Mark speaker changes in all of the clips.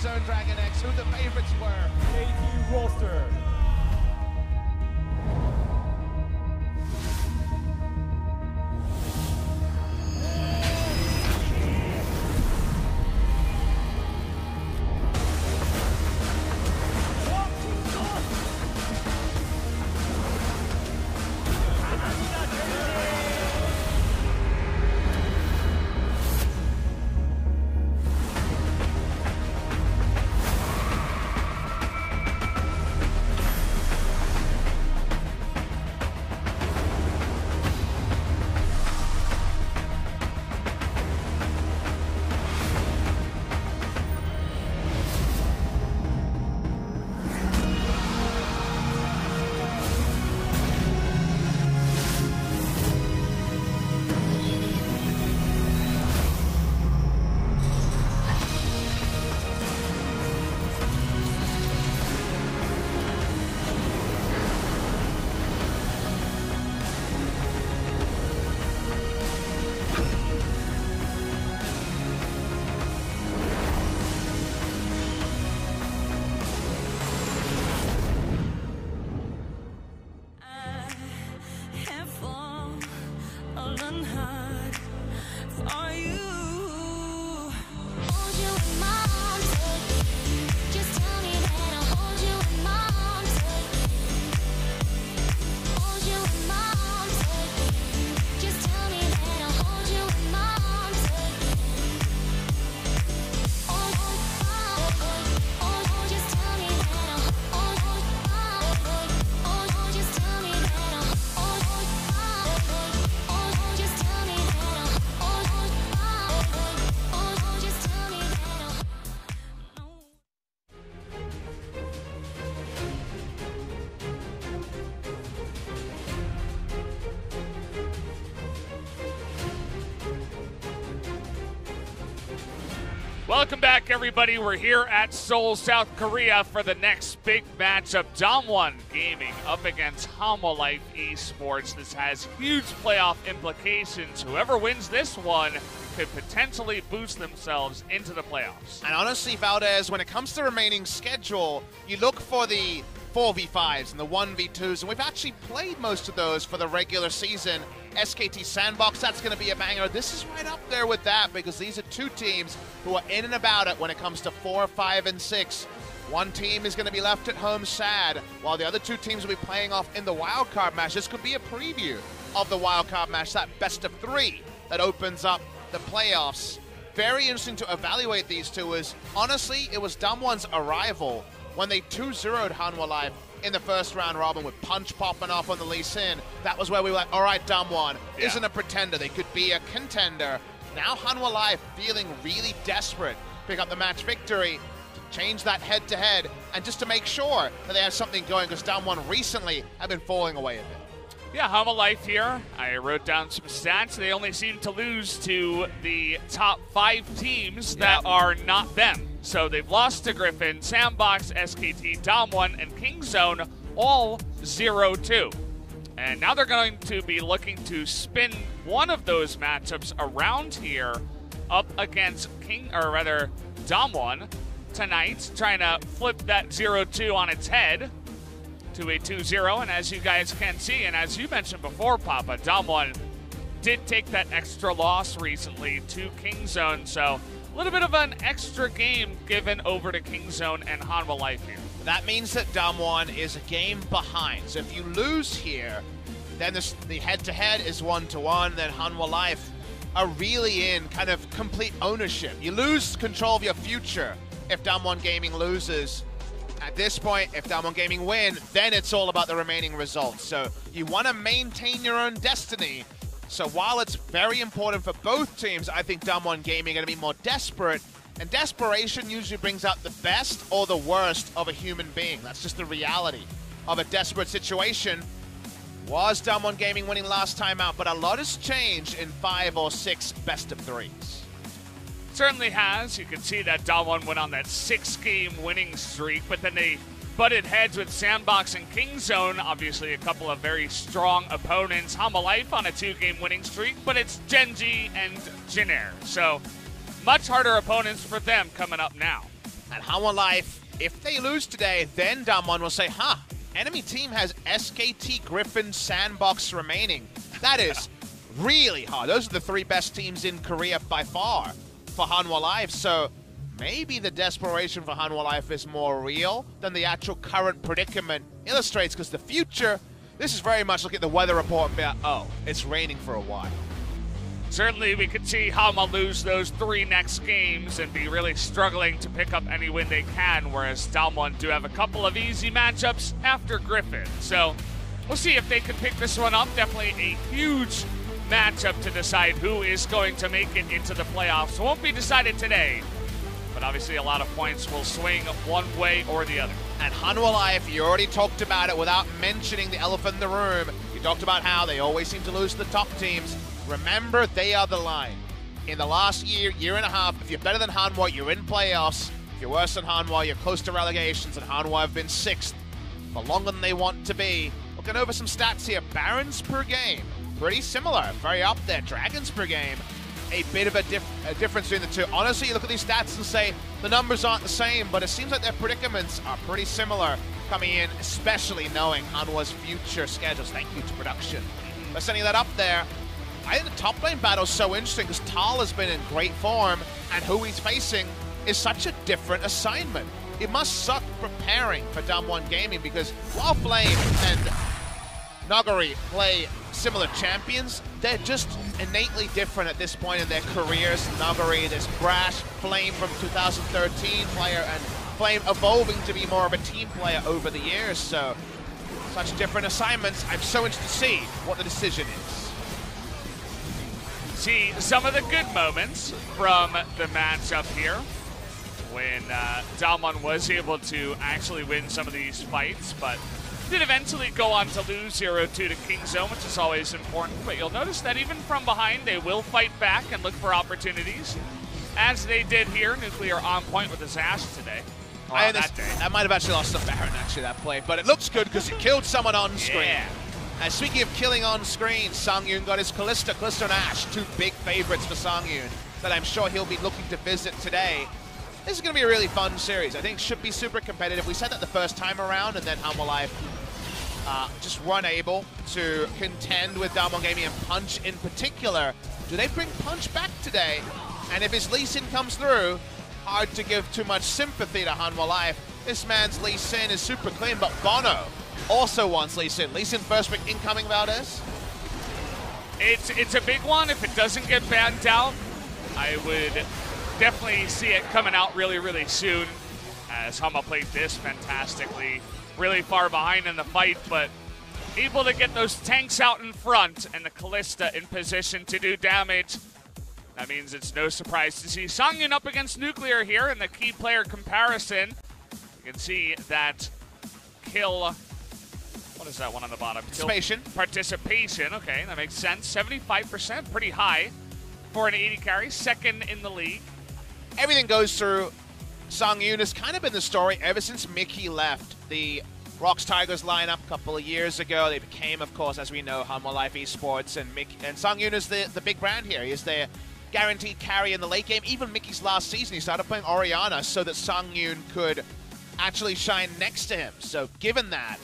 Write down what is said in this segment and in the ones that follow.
Speaker 1: Zone Dragon X, who the favorites were.
Speaker 2: KT roster.
Speaker 3: Welcome back, everybody. We're here at Seoul, South Korea for the next big matchup. Damwon Gaming up against Hanwha Life Esports. This has huge playoff implications. Whoever wins this one could potentially boost themselves into the playoffs.
Speaker 1: And honestly, Valdez, when it comes to remaining schedule, you look for the 4v5s and the 1v2s, and we've actually played most of those for the regular season. SKT Sandbox, that's going to be a banger. This is right up there with that because these are two teams who are in and about it when it comes to 4, 5, and 6. One team is going to be left at home sad, while the other two teams will be playing off in the wildcard match. This could be a preview of the wildcard match, that best of three that opens up the playoffs. Very interesting to evaluate these two is honestly, it was Damwon's arrival when they 2 0'd Hanwha Life in the first round robin with Punch popping off on the Lee Sin. That was where we were like, all right, Damwon
Speaker 3: Yeah.
Speaker 1: isn't a pretender. They could be a contender. Now Hanwha Life feeling really desperate to pick up the match victory to change that head to head and just to make sure that they have something going because Damwon recently have been falling away a bit.
Speaker 3: Yeah, Hanwha Life here. I wrote down some stats. They only seem to lose to the top five teams that are not them. So they've lost to Griffin, Sandbox, SKT, Damwon, and Kingzone, all 0 2. And now they're going to be looking to spin one of those matchups around here up against King, or rather, Damwon tonight, trying to flip that 0 2 on its head to a 2-0 and as you guys can see and as you mentioned before papa Damwon did take that extra loss recently to Kingzone so a little bit of an extra game given over to Kingzone and Hanwha Life here
Speaker 1: That means that Damwon is a game behind. So if you lose here, then this, the head-to-head is one-to-one. Then Hanwha Life are really in kind of complete ownership. You lose control of your future if Damwon Gaming loses. At this point, if Damwon Gaming win, then it's all about the remaining results. So you want to maintain your own destiny. So while it's very important for both teams, I think Damwon Gaming are going to be more desperate. And desperation usually brings out the best or the worst of a human being. That's just the reality of a desperate situation. Was Damwon Gaming winning last time out, but a lot has changed in five or six best of threes.
Speaker 3: certainly has you can see that Damwon went on that six game winning streak but then they butted heads with Sandbox and Kingzone. Obviously, a couple of very strong opponents. Hanwha Life on a two game winning streak, but it's Gen.G and Jin Air. So, much harder opponents for them coming up now.
Speaker 1: And Hanwha Life, if they lose today, then Damwon will say, huh, enemy team has SKT Griffin Sandbox remaining. That is really hard. Those are the three best teams in Korea by far for Hanwha Life. So maybe the desperation for Hanwha Life is more real than the actual current predicament illustrates because the future, this is very much look at the weather report and be like, oh, it's raining for a while.
Speaker 3: Certainly, we could see Hanwha lose those three next games and be really struggling to pick up any win they can, whereas Damwon do have a couple of easy matchups after Griffin. So we'll see if they can pick this one up. Definitely a huge matchup to decide who is going to make it into the playoffs. Won't be decided today, but obviously a lot of points will swing one way or the other.
Speaker 1: And Hanwha Life, you already talked about it without mentioning the elephant in the room. You talked about how they always seem to lose to the top teams. Remember, they are the line. In the last year, year and a half, if you're better than Hanwha, you're in playoffs. If you're worse than Hanwha, you're close to relegations, and Hanwha have been sixth for longer than they want to be. Looking over some stats here, Barons per game, pretty similar, very up there. Dragons per game, a bit of a, dif- a difference between the two. Honestly, you look at these stats and say the numbers aren't the same, but it seems like their predicaments are pretty similar coming in, especially knowing Hanwha's future schedules. Thank you to production for sending that up there. I think the top lane battle is so interesting because Thal has been in great form, and who he's facing is such a different assignment. It must suck preparing for Damwon Gaming because while Flame and Nuguri play similar champions, they're just innately different at this point in their careers. Nuguri, this brash Flame from 2013 player, and Flame evolving to be more of a team player over the years. So, such different assignments. I'm so interested to see what the decision is.
Speaker 3: see some of the good moments from the matchup here when uh, Damwon was able to actually win some of these fights, but did eventually go on to lose 0-2 to Kingzone, which is always important. But you'll notice that even from behind, they will fight back and look for opportunities, as they did here. Nuclear on point with his Ashe today.
Speaker 1: I
Speaker 3: that day.
Speaker 1: That might have actually lost some Baron, actually, that play. But it looks good because he killed someone on screen.
Speaker 3: Yeah.
Speaker 1: And speaking of killing on screen, Sangyoon got his Kalista, Kalista and Ashe, two big favorites for Sangyoon that I'm sure he'll be looking to visit today. This is going to be a really fun series. I think it should be super competitive. We said that the first time around, and then Hanwha Life uh, just weren't able to contend with Damwon Gaming and Punch in particular. Do they bring Punch back today? And if his Lee Sin comes through, hard to give too much sympathy to Hanwha Life. This man's Lee Sin is super clean, but Bono also wants Lee Sin. Lee Sin first pick incoming, Valdez.
Speaker 3: It's it's a big one. If it doesn't get banned out, I would definitely see it coming out really, really soon. As Hanwha played this fantastically, really far behind in the fight, but able to get those tanks out in front and the Kalista in position to do damage. That means it's no surprise to see Sangyoon up against Nuclear here in the key player comparison. You can see that kill. What is that one on the bottom? Kill-
Speaker 1: Participation.
Speaker 3: Participation. Okay, that makes sense. 75%, pretty high for an AD carry, second in the league.
Speaker 1: Everything goes through Sangyoon has kind of been the story ever since Mickey left the ROX Tigers lineup a couple of years ago. They became, of course, as we know, Hanwha Life Esports, and Mickey, and Sangyoon is the, the big brand here. He is their guaranteed carry in the late game. Even Mickey's last season, he started playing Orianna so that Sangyoon could actually shine next to him. So given that,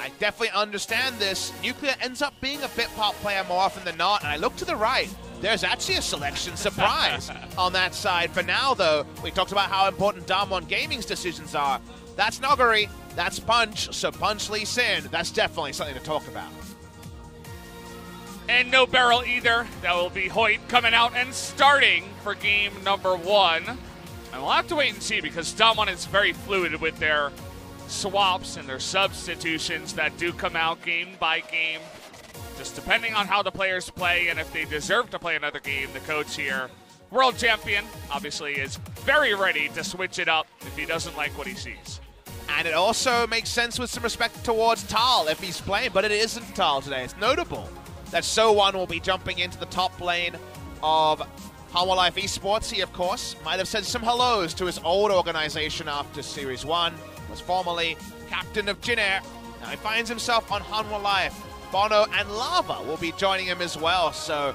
Speaker 1: I definitely understand this. Nuclear ends up being a bit pop player more often than not, and I look to the right. There's actually a selection surprise on that side. For now, though, we talked about how important Damwon Gaming's decisions are. That's Nuguri, that's Punch, so Punch Lee Sin, that's definitely something to talk about.
Speaker 3: And no BeryL either. That will be Hoit coming out and starting for game number one. And we'll have to wait and see because Damwon is very fluid with their swaps and their substitutions that do come out game by game. Just depending on how the players play and if they deserve to play another game, the coach here, world champion, obviously is very ready to switch it up if he doesn't like what he sees.
Speaker 1: And it also makes sense with some respect towards Thal if he's playing, but it isn't Thal today. It's notable that SoHwan will be jumping into the top lane of Life Esports. He, of course, might have said some hellos to his old organization after Series 1. Was formerly captain of Jin Air. Now he finds himself on Hanwha Life. Bono and Lava will be joining him as well, so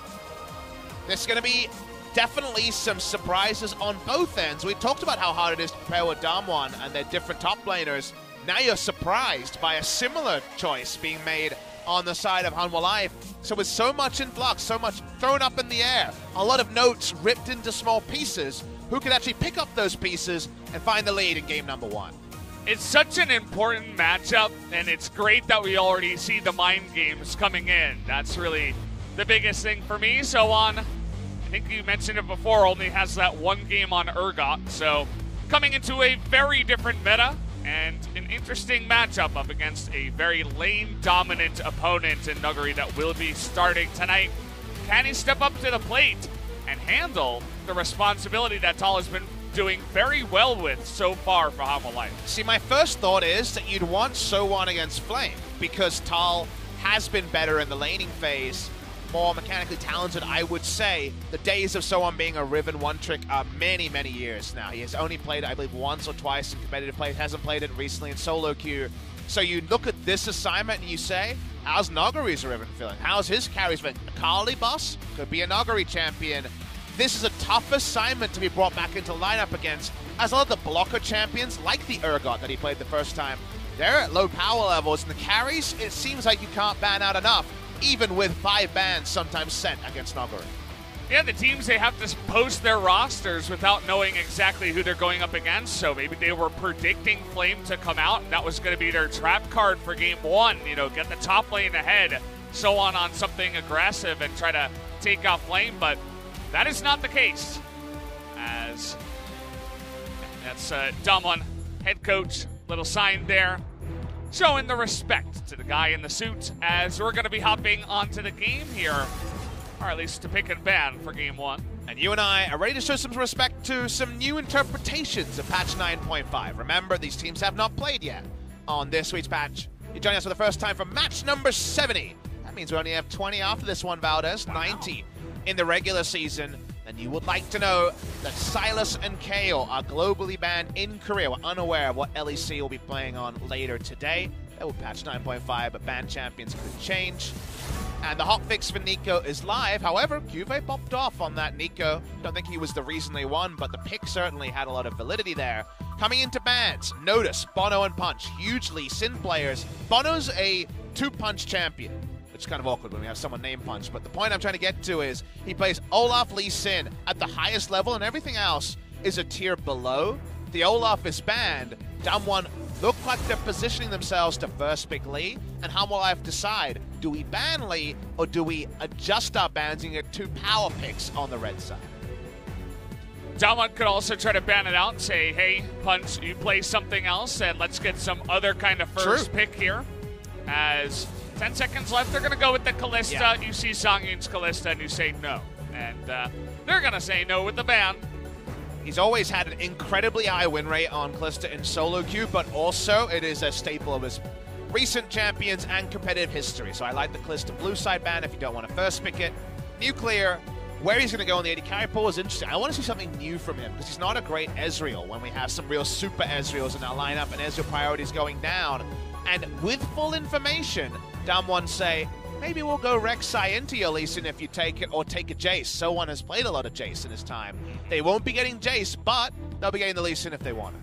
Speaker 1: there's going to be definitely some surprises on both ends. We talked about how hard it is to prepare with Damwon and their different top laners. Now you're surprised by a similar choice being made on the side of Hanwha Life. So with so much in flux, so much thrown up in the air, a lot of notes ripped into small pieces, who could actually pick up those pieces and find the lead in game number one?
Speaker 3: It's such an important matchup, and it's great that we already see the mind games coming in. That's really the biggest thing for me. SoHwan, I think you mentioned it before, only has that one game on Urgot. So coming into a very different meta and an interesting matchup up against a very lane dominant opponent in Nuguri that will be starting tonight. Can he step up to the plate and handle the responsibility that Thal has been doing very well with so far for Hanwha Life?
Speaker 1: See, my first thought is that you'd want SoHwan against Flame because Thal has been better in the laning phase, more mechanically talented, I would say. The days of SoHwan being a Riven one trick are many, many years now. He has only played, I believe, once or twice in competitive play, hasn't played it recently in solo queue. So you look at this assignment and you say, how's Nuguri's Riven feeling? How's his carries feeling? Akali boss could be a Nuguri champion. This is a tough assignment to be brought back into lineup against, as a lot of the blocker champions, like the Urgot that he played the first time, they're at low power levels, and the carries, it seems like you can't ban out enough, even with five bans sometimes sent against Nuguri.
Speaker 3: Yeah, the teams they have to post their rosters without knowing exactly who they're going up against. So maybe they were predicting Flame to come out, and that was going to be their trap card for game one. You know, get the top lane ahead, SoHwan on something aggressive and try to take out Flame. But that is not the case. As that's uh, Damwon, head coach, little sign there, showing the respect to the guy in the suit. As we're going to be hopping onto the game here or at least to pick and ban for game one.
Speaker 1: And you and I are ready to show some respect to some new interpretations of patch 9.5. Remember, these teams have not played yet on this week's patch. You're joining us for the first time for match number 70. That means we only have 20 after this one, Valdez. 90 in the regular season. And you would like to know that Sylas and Kayle are globally banned in Korea. We're unaware of what LEC will be playing on later today. That will patch 9.5, but ban champions could change. And the hotfix for Neeko is live. However, Cuve popped off on that Neeko. Don't think he was the reason they won, but the pick certainly had a lot of validity there. Coming into bans, Notice, Bono and Punch. Hugely Sin players. Bono's a two-punch champion, which is kind of awkward when we have someone name punch. But the point I'm trying to get to is he plays Olaf Lee Sin at the highest level, and everything else is a tier below. The Olaf is banned. Damwon look like they're positioning themselves to first pick Lee, and how will Life decide? Do we ban Lee, or do we adjust our bans and get two power picks on the red side?
Speaker 3: Damwon could also try to ban it out and say, hey, Punch, you play something else, and let's get some other kind of first
Speaker 1: True.
Speaker 3: pick here. As 10 seconds left, they're going to go with the Kalista.
Speaker 1: Yeah.
Speaker 3: You see Sangyoon's Kalista, and you say no. And uh, they're going to say no with the ban.
Speaker 1: He's always had an incredibly high win rate on Kalista in solo queue, but also it is a staple of his recent champions and competitive history. So I like the Kalista blue side ban if you don't want to first pick it. Nuclear, where he's going to go in the AD carry pool is interesting. I want to see something new from him because he's not a great Ezreal when we have some real super Ezreals in our lineup and Ezreal priorities going down. And with full information, Damwon say, maybe we'll go Rek'Sai into your Lee Sin if you take it, or take a Jace. SoHwan has played a lot of Jace in his time. They won't be getting Jace, but they'll be getting the Lee Sin if they want it.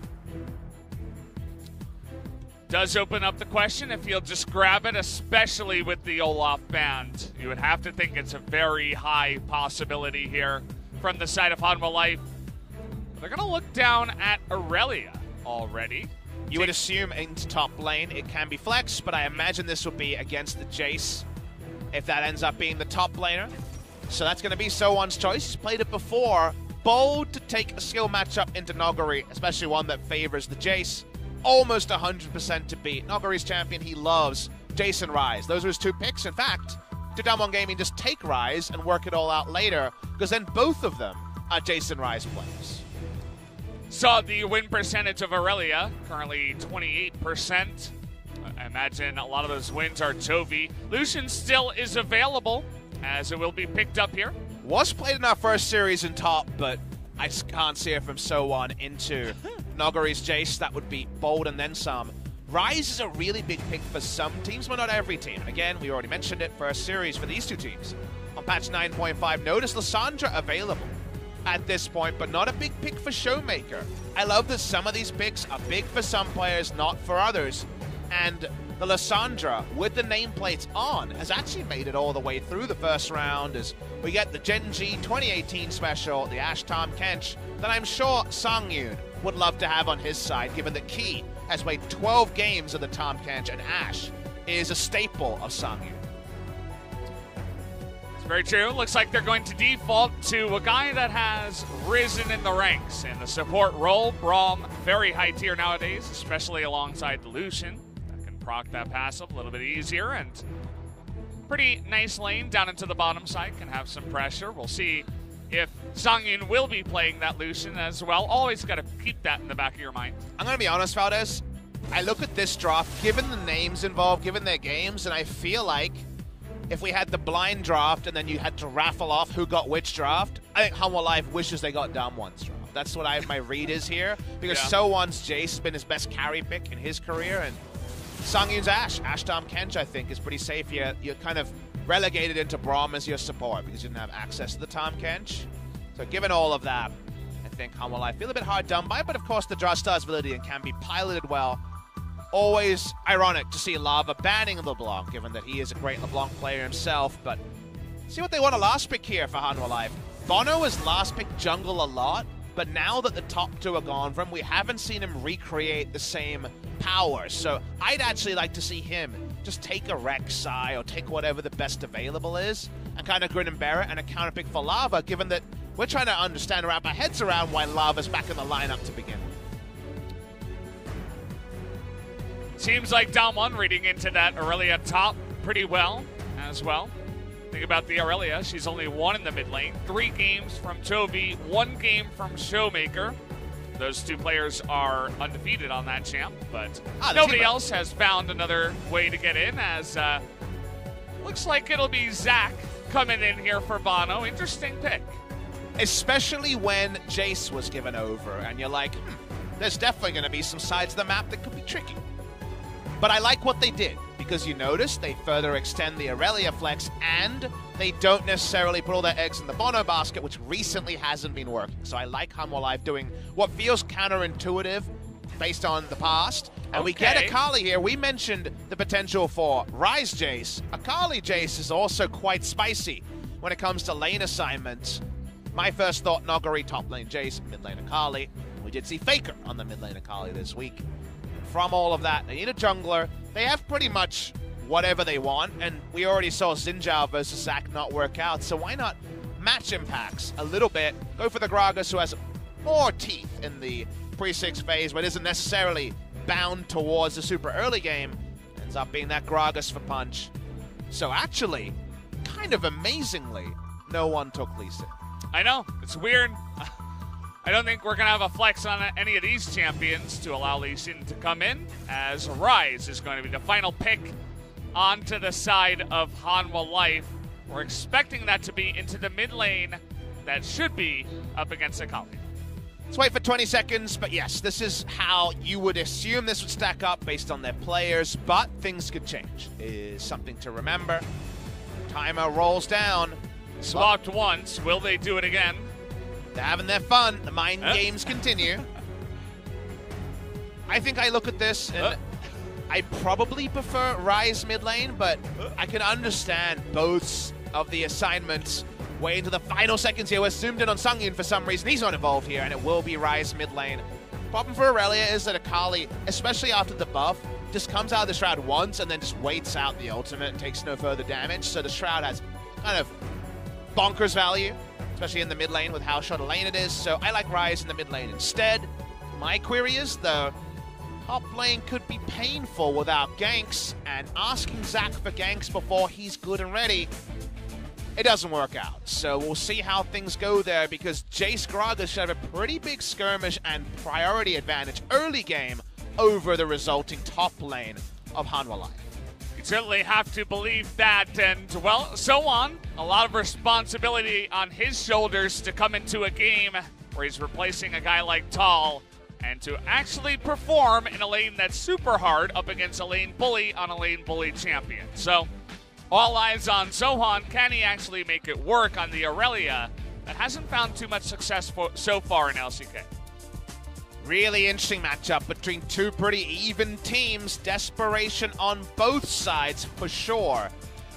Speaker 3: Does open up the question if he'll just grab it, especially with the Olaf band. You would have to think it's a very high possibility here from the side of Hanwha Life. They're going to look down at Irelia already.
Speaker 1: You would assume into top lane it can be flex, but I imagine this will be against the Jace if that ends up being the top laner. So that's going to be SoHwan's choice. He's played it before. Bold to take a skill matchup into Nuguri, especially one that favors the Jace. Almost 100% to beat. Nuguri's champion he loves, Jason Ryze. Those are his two picks. In fact, to Damwon Gaming, just take Ryze and work it all out later, because then both of them are Jason Ryze players.
Speaker 3: Saw the win percentage of Irelia, currently 28%. I imagine a lot of those wins are Chovy. Lucian still is available, as it will be picked up here.
Speaker 1: Was played in our first series in top, but I can't see it from SoHwan into Nuguri's Jace, that would be bold and then some. Ryze is a really big pick for some teams, but not every team. Again, we already mentioned it, first series for these two teams. On patch 9.5, notice Lissandra available at this point, but not a big pick for Showmaker. I love that some of these picks are big for some players, not for others. And the Lissandra, with the nameplates on, has actually made it all the way through the first round as we get the Gen.G 2018 special, the Ashe Tahm Kench, that I'm sure Sangyoon would love to have on his side, given that Key has played 12 games of the Tahm Kench, and Ashe is a staple of Sangyoon.
Speaker 3: It's very true. Looks like they're going to default to a guy that has risen in the ranks in the support role. Braum, very high tier nowadays, especially alongside the Lucian. That can proc that passive a little bit easier and pretty nice lane down into the bottom side. Can have some pressure. We'll see if Sangyoon will be playing that Lucian as well. Always got to keep that in the back of your mind.
Speaker 1: I'm going to be honest, Valdez. I look at this draft, given the names involved, given their games, and I feel like if we had the blind draft and then you had to raffle off who got which draft, I think Hanwha Life wishes they got Damwon's draft. That's what I my read is here. Because
Speaker 3: Yeah.
Speaker 1: SoHwan's Jace has been his best carry pick in his career, and Sangyoon's Ashe, Ashe Tahm Kench, I think, is pretty safe. You're, you're kind of relegated into Braum as your support because you didn't have access to the Tahm Kench. So given all of that, I think Hanwha Life feel a bit hard done by, but of course the draw star's ability and can be piloted well. Always ironic to see Lava banning LeBlanc, given that he is a great LeBlanc player himself, but see what they want a last pick here for Hanwha Life. Bono has last picked jungle a lot, but now that the top two are gone from, we haven't seen him recreate the same power. So I'd actually like to see him just take a Rek'Sai or take whatever the best available is and kind of grin and bear it and a counter pick for Lava, given that we're trying to understand or wrap our heads around why Lava's back in the lineup to begin with.
Speaker 3: Seems like Damwon reading into that Irelia top pretty well as well. Think about the Irelia. She's only one in the mid lane. Three games from Chovy, one game from Showmaker. Those two players are undefeated on that champ, but
Speaker 1: Ah,
Speaker 3: nobody else has found another way to get in. As uh, looks like it'll be Zac coming in here for Bono. Interesting pick.
Speaker 1: especially when Jace was given over, and you're like, hmm, there's definitely going to be some sides of the map that could be tricky. But I like what they did because you notice they further extend the Irelia flex, and they don't necessarily put all their eggs in the Bono basket, which recently hasn't been working. So I like Hanwha Life doing what feels counterintuitive based on the past. And we get
Speaker 3: Okay.
Speaker 1: Akali here. We mentioned the potential for Ryze Jace. Akali Jace is also quite spicy when it comes to lane assignments. My first thought, Nuguri, top lane Jace, mid lane Akali. We did see Faker on the mid lane Akali this week. From all of that, they need a jungler. They have pretty much whatever they want, and we already saw Xin Zhao versus Zac not work out, so why not match impacts a little bit? Go for the Gragas, who has more teeth in the pre-six phase, but isn't necessarily bound towards the super early game. Ends up being that Gragas for punch. So actually, kind of amazingly, no one took Lee Sin.
Speaker 3: I know it's weird. I don't think we're gonna have a flex on any of these champions to allow Lee Sin to come in, as Ryze is going to be the final pick onto the side of Hanwha Life. We're expecting that to be into the mid lane. That should be up against Akali.
Speaker 1: Let's wait for 20 seconds, but yes, this is how you would assume this would stack up based on their players, but things could change, is something to remember. Timer rolls down.
Speaker 3: Swapped once. Will they do it again?
Speaker 1: They're having their fun. The mind
Speaker 3: Huh?
Speaker 1: games continue. I think I look at this and
Speaker 3: Huh?
Speaker 1: I probably prefer Ryze mid lane, but I can understand both of the assignments. Way into the final seconds here. We're zoomed in on Sangyoon for some reason. He's not involved here, and it will be Ryze mid lane. Problem for Irelia is that Akali, especially after the buff, just comes out of the Shroud once and then just waits out the ultimate and takes no further damage. So the Shroud has kind of bonkers value, especially in the mid lane with how short a lane it is. So I like Ryze in the mid lane instead. My query is the top lane could be painful without ganks, and asking Zac for ganks before he's good and ready, it doesn't work out. So we'll see how things go there because Jace Gragas should have a pretty big skirmish and priority advantage early game over the resulting top lane of Hanwha Life.
Speaker 3: Certainly have to believe that, and well, SoHwan. A lot of responsibility on his shoulders to come into a game where he's replacing a guy like Thal and to actually perform in a lane that's super hard up against a lane bully on a lane bully champion. So, all eyes on SoHwan. Can he actually make it work on the Irelia that hasn't found too much success for, so far in LCK?
Speaker 1: Really interesting matchup between two pretty even teams. Desperation on both sides for sure.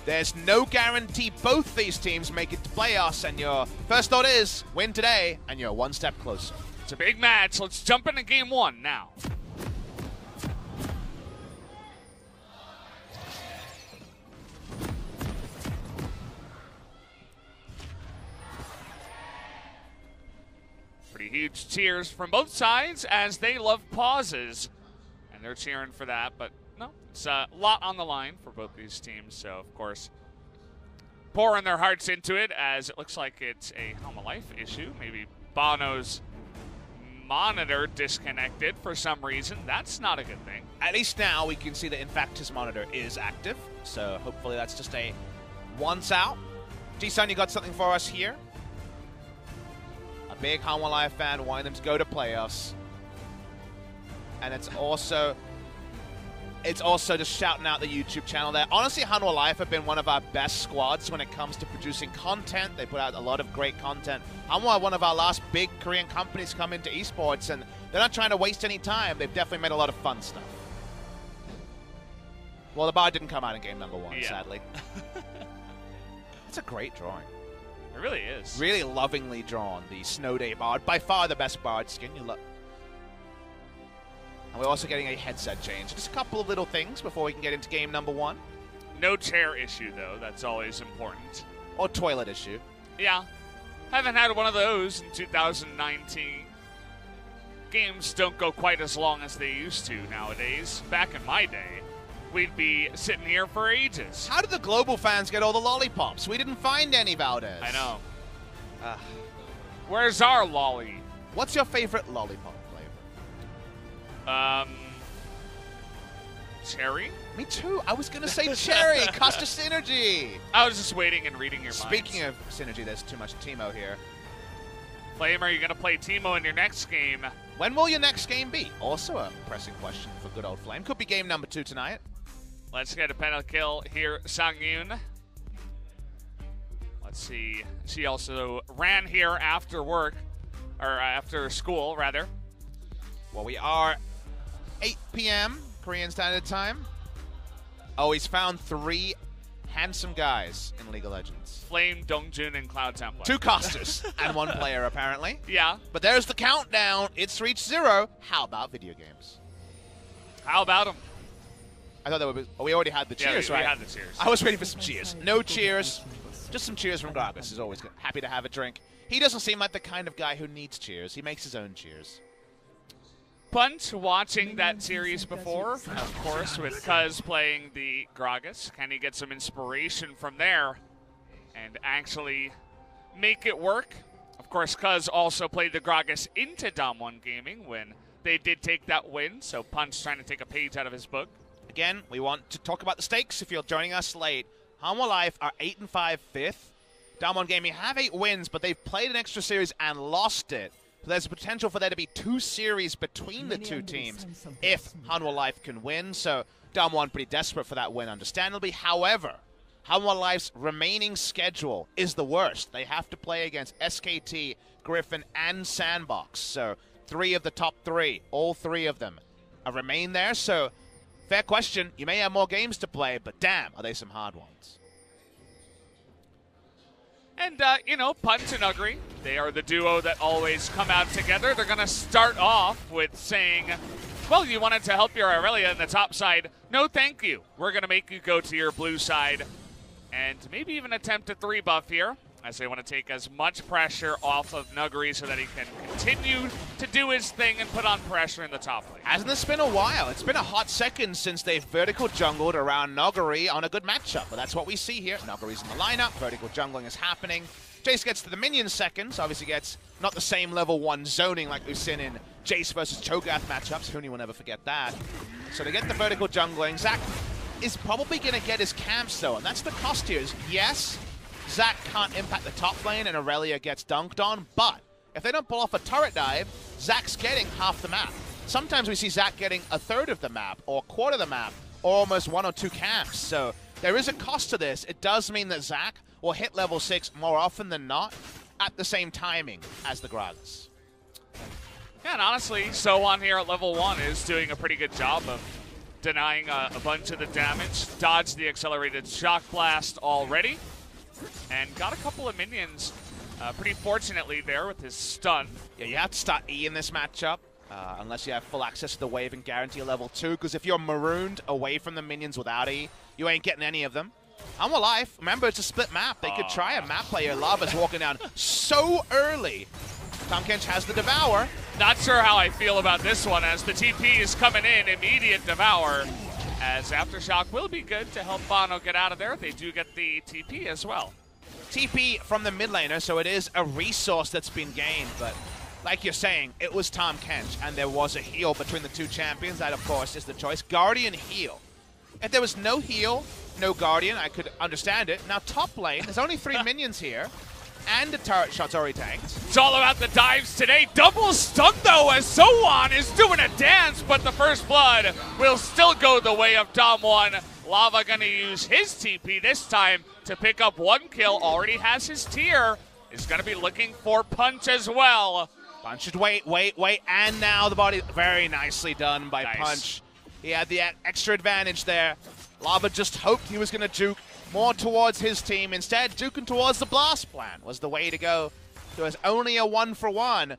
Speaker 1: There's no guarantee both these teams make it to playoffs, and your first thought is win today, and you're one step closer.
Speaker 3: It's a big match. Let's jump into game one now. Huge cheers from both sides as they love pauses. And they're cheering for that, but no, it's a lot on the line for both these teams. So, of course, pouring their hearts into it as it looks like it's a Hanwha Life issue. Maybe Bono's monitor disconnected for some reason. That's not a good thing.
Speaker 1: At least now we can see that in fact his monitor is active, so hopefully that's just a once out. G-Sun, you got something for us here? A big Hanwha fan wanting them to go to playoffs. And it's also it's also just shouting out the YouTube channel there. Honestly, Hanwha Life have been one of our best squads when it comes to producing content. They put out a lot of great content. Hanwha, one of our last big Korean companies come into esports, and they're not trying to waste any time. They've definitely made a lot of fun stuff. Well, the bar didn't come out in game number one,
Speaker 3: Yeah.
Speaker 1: sadly. That's a great drawing.
Speaker 3: It really is.
Speaker 1: Really lovingly drawn, the Snow Day Bard. By far the best Bard skin. You look. And we're also getting a headset change. Just a couple of little things before we can get into game number one.
Speaker 3: No chair issue, though. That's always important.
Speaker 1: Or toilet issue.
Speaker 3: Yeah. Haven't had one of those in 2019. Games don't go quite as long as they used to nowadays. Back in my day, we'd be sitting here for ages.
Speaker 1: How did the global fans get all the lollipops? We didn't find any, Valdez.
Speaker 3: I know.
Speaker 1: Ugh.
Speaker 3: Where's our lolly?
Speaker 1: What's your favorite lollipop flavor?
Speaker 3: Um, cherry?
Speaker 1: Me too. I was going to say cherry. Costa Synergy.
Speaker 3: I was just waiting and reading your minds.
Speaker 1: Speaking of Synergy, there's too much Teemo here.
Speaker 3: Flame, are you going to play Teemo in your next game?
Speaker 1: When will your next game be? Also a pressing question for good old Flame. Could be game number two tonight.
Speaker 3: Let's get a penalty kill here, Sangyoon. Let's see. She also ran here after work, or after school, rather.
Speaker 1: Well, we are 8 p.m. Korean Standard Time. Oh, he's found three handsome guys in League of Legends.
Speaker 3: Flame, Dongjun, and Cloud Templar.
Speaker 1: Two casters and one player, apparently.
Speaker 3: Yeah.
Speaker 1: But there's the countdown. It's reached zero. How about video games?
Speaker 3: How about him?
Speaker 1: I thought that would be. Oh, we already had the cheers,
Speaker 3: we- we
Speaker 1: right?
Speaker 3: had the cheers.
Speaker 1: I was waiting for some cheers. No cheers. Just some cheers from Gragas. He's always good. happy to have a drink. He doesn't seem like the kind of guy who needs cheers. He makes his own cheers.
Speaker 3: Punch watching that series before, of course, with Cuzz playing the Gragas. Can he get some inspiration from there and actually make it work? Of course, Cuzz also played the Gragas into Damwon Gaming when they did take that win, so Punch's trying to take a page out of his book.
Speaker 1: Again, we want to talk about the stakes. If you're joining us late, Hanwha Life are eight and five fifth. Damwon Gaming have eight wins, but they've played an extra series and lost it. So there's a potential for there to be two series between the two teams if Hanwha Life can win. So Damwon pretty desperate for that win, understandably. However, Hanwha Life's remaining schedule is the worst. They have to play against SKT, Griffin, and Sandbox. So three of the top three, all three of them, remain there. So fair question. You may have more games to play, but damn, are they some hard ones?
Speaker 3: And, uh, you know, Punch and Ugly, they are the duo that always come out together. They're going to start off with saying, well, you wanted to help your Irelia in the top side. No, thank you. We're going to make you go to your blue side and maybe even attempt a three buff here as they want to take as much pressure off of Nuguri so that he can continue to do his thing and put on pressure in the top lane.
Speaker 1: Hasn't this been a while? It's been a hot second since they've vertical jungled around Nuguri on a good matchup. But that's what we see here. Nuguri's in the lineup. Vertical jungling is happening. Jace gets to the minion seconds. Obviously gets not the same level one zoning like we've seen in Jace versus Cho'Gath matchups. Huni will never forget that. So they get the vertical jungling. Zac is probably going to get his camps though, and that's the cost here. is Yes, Zac can't impact the top lane and Irelia gets dunked on, but if they don't pull off a turret dive, Zac's getting half the map. Sometimes we see Zac getting a third of the map, or a quarter of the map, or almost one or two camps. So there is a cost to this. It does mean that Zac will hit level 6 more often than not at the same timing as the Gragas.
Speaker 3: Yeah, and honestly, SoHwan here at level one is doing a pretty good job of denying a, a bunch of the damage. Dodged the accelerated shock blast already, and got a couple of minions. Uh, pretty fortunately there with his stun.
Speaker 1: Yeah, you have to start E in this matchup. Uh, unless you have full access to the wave and guarantee level 2, because if you're marooned away from the minions without E, you ain't getting any of them. I'm alive. Remember, it's a split map. They could try a map player. Lava's walking down so early. Tahm Kench has the Devour.
Speaker 3: Not sure how I feel about this one as the TP is coming in, immediate devour. As Aftershock will be good to help Bono get out of there. They do get the TP as well.
Speaker 1: TP from the mid laner, so it is a resource that's been gained, but like you're saying, it was Tahm Kench, and there was a heal between the two champions. That, of course, is the choice. Guardian heal. If there was no heal, no Guardian, I could understand it. Now, top lane, there's only three minions here, and the turret shot's already tanked.
Speaker 3: It's all about the dives today. Double stun though as SoHwan is doing a dance, but the first blood will still go the way of Damwon. Lava gonna use his TP this time to pick up one kill. Already has his tier. Is gonna be looking for punch as well.
Speaker 1: Punch should wait, wait, wait, and now the body. Very nicely done by
Speaker 3: Nice.
Speaker 1: Punch. He had the extra advantage there. Lava just hoped he was going to juke more towards his team. Instead, juking towards the blast plan was the way to go. There was only a one for one.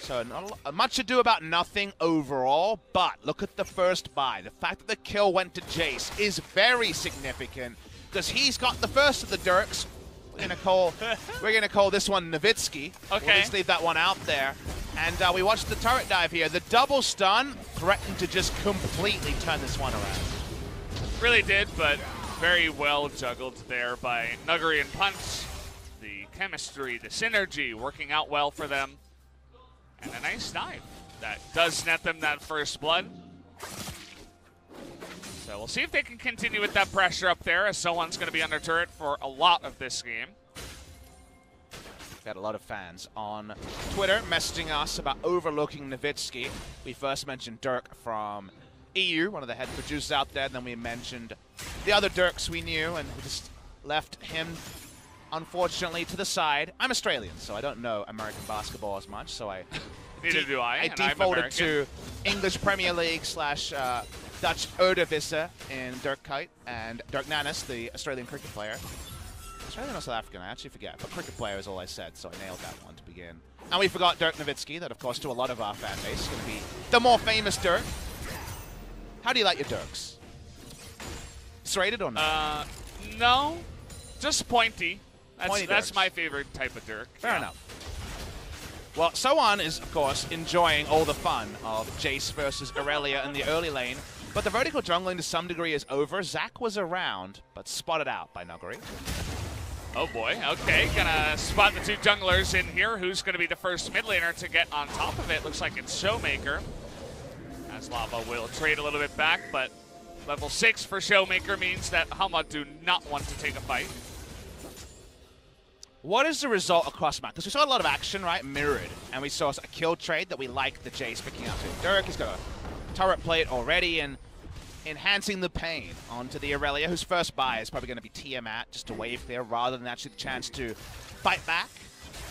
Speaker 1: So not much ado about nothing overall, but look at the first buy. The fact that the kill went to Jace is very significant because he's got the first of the Dirks. We're gonna call we're gonna call this one Nowitzki. We'll
Speaker 3: Okay.
Speaker 1: just leave that one out there. And uh, we watched the turret dive here. The double stun threatened to just completely turn this one around.
Speaker 3: Really did, but very well juggled there by Nuguri and Punch. The chemistry, the synergy working out well for them. And a nice dive that does net them that first blood. So we'll see if they can continue with that pressure up there, as someone's going to be under turret for a lot of this game.
Speaker 1: We had a lot of fans on Twitter messaging us about overlooking Nowitzki. We first mentioned Dirk from EU, one of the head producers out there, and then we mentioned the other Dirks we knew, and we just left him, unfortunately, to the side. I'm Australian, so I don't know American basketball as much, so I
Speaker 3: Neither do I.
Speaker 1: I
Speaker 3: and
Speaker 1: defaulted to English Premier League slash uh, Dutch Eredivisie in Dirk Kuyt and Dirk Nannes, the Australian cricket player. Australian or South African, I actually forget. But cricket player is all I said, so I nailed that one to begin. And we forgot Dirk Nowitzki, that of course to a lot of our fan base is going to be the more famous Dirk. How do you like your Dirks? Serrated or not?
Speaker 3: Uh, no, just pointy. That's,
Speaker 1: Pointy
Speaker 3: that's
Speaker 1: dirks.
Speaker 3: my favorite type of Dirk.
Speaker 1: Fair
Speaker 3: Yeah.
Speaker 1: enough. Well, SoHwan is, of course, enjoying all the fun of Jace versus Irelia in the early lane, but the vertical jungling to some degree is over. Zac was around, but spotted out by Nuguri.
Speaker 3: Oh boy, okay, gonna spot the two junglers in here. Who's gonna be the first mid laner to get on top of it? Looks like it's Showmaker. As Lava will trade a little bit back, but level 6 for Showmaker means that Hanwha do not want to take a fight.
Speaker 1: What is the result across map? Because we saw a lot of action, right? Mirrored. And we saw a kill trade that we like the Jace picking up. So Dirk has got a turret plate already and enhancing the pain onto the Irelia, whose first buy is probably going to be Tiamat, just a wave clear, rather than actually the chance to fight back.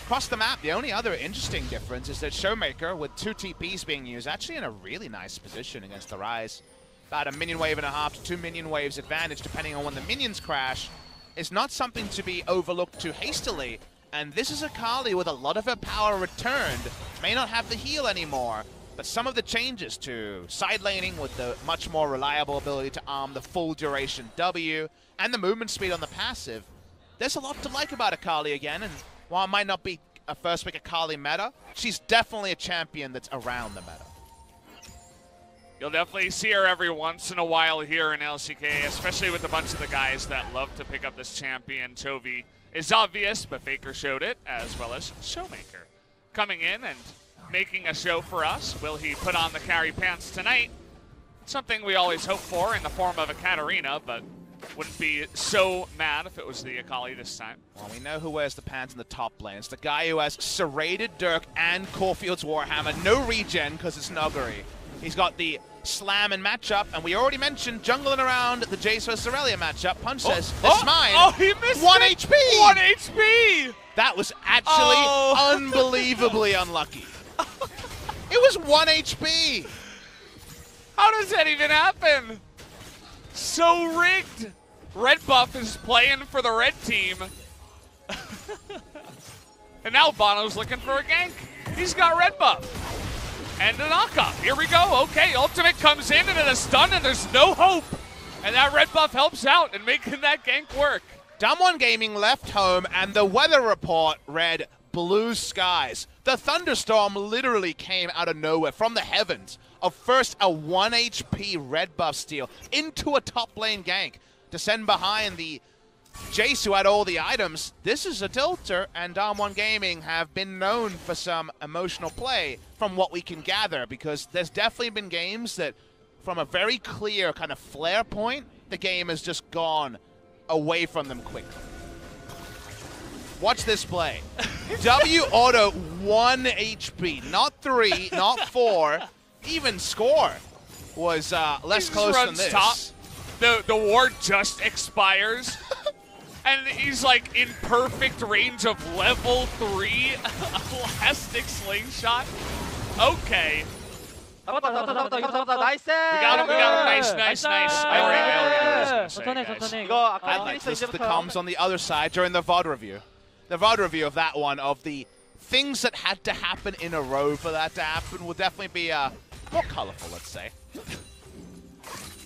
Speaker 1: Across the map, the only other interesting difference is that Showmaker, with two TPs being used, actually in a really nice position against the Ryze. About a minion wave and a half to two minion waves advantage, depending on when the minions crash, is not something to be overlooked too hastily. And this is Akali with a lot of her power returned. May not have the heal anymore, but some of the changes to side laning with the much more reliable ability to arm the full duration W and the movement speed on the passive, there's a lot to like about Akali again. And while it might not be a first pick Akali meta, she's definitely a champion that's around the meta.
Speaker 3: You'll definitely see her every once in a while here in LCK, especially with a bunch of the guys that love to pick up this champion. Chovy is obvious, but Faker showed it, as well as Showmaker. Coming in and making a show for us. Will he put on the carry pants tonight? Something we always hope for in the form of a Katarina, but Wouldn't be so mad if it was the Akali this time.
Speaker 1: Well, we know who wears the pants in the top lane. It's the guy who has serrated Dirk and Caulfield's Warhammer. No regen because it's Nuguri. He's got the slam and matchup, and we already mentioned jungling around the Jace vs Irelia matchup. Punch oh, says, this
Speaker 3: oh,
Speaker 1: mine.
Speaker 3: Oh, he missed
Speaker 1: One
Speaker 3: it.
Speaker 1: HP.
Speaker 3: One HP.
Speaker 1: That was actually
Speaker 3: Oh.
Speaker 1: unbelievably unlucky. It was one HP.
Speaker 3: How does that even happen? So rigged. Red buff is playing for the red team. and now Bono's looking for a gank. He's got red buff. And a knockoff. Here we go. Okay, ultimate comes in and a stun, and there's no hope. And that red buff helps out in making that gank work.
Speaker 1: Damwon Gaming left home, and the weather report read blue skies. The thunderstorm literally came out of nowhere from the heavens of first a 1 HP red buff steal into a top lane gank to send behind the Jace who had all the items. This is a tilter, and One Gaming have been known for some emotional play from what we can gather because there's definitely been games that from a very clear kind of flare point, the game has just gone away from them quickly. Watch this play. W auto 1 HP, not 3, not 4 even score was uh, less close
Speaker 3: runs than
Speaker 1: this.
Speaker 3: Top. The, the ward just expires. and he's like in perfect range of level three elastic slingshot. Okay.
Speaker 2: Nice.
Speaker 3: We got him, we got him. Nice, nice, nice. I already, I already know what I
Speaker 1: like this
Speaker 2: that
Speaker 1: comes on the other side during the VOD review. The VOD review of that one, of the things that had to happen in a row for that to happen, will definitely be uh, more colorful, let's say.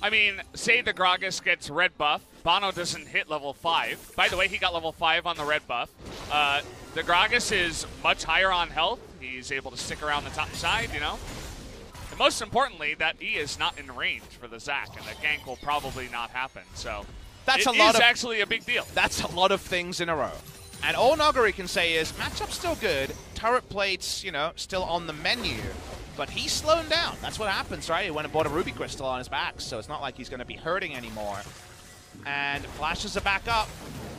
Speaker 3: I mean, say the Gragas gets red buff. Bono doesn't hit level 5. By the way, he got level 5 on the red buff. Uh, the Gragas is much higher on health. He's able to stick around the top side, you know? And most importantly, that E is not in range for the Zac, and the gank will probably not happen. So
Speaker 1: That's a lot
Speaker 3: is
Speaker 1: of-
Speaker 3: actually a big deal.
Speaker 1: That's a lot of things in a row. And all Nuguri can say is, matchup's still good, turret plates, you know, still on the menu, but he's slowing down. That's what happens, right? He went and bought a Ruby Crystal on his back, so it's not like he's going to be hurting anymore. And flashes are back up.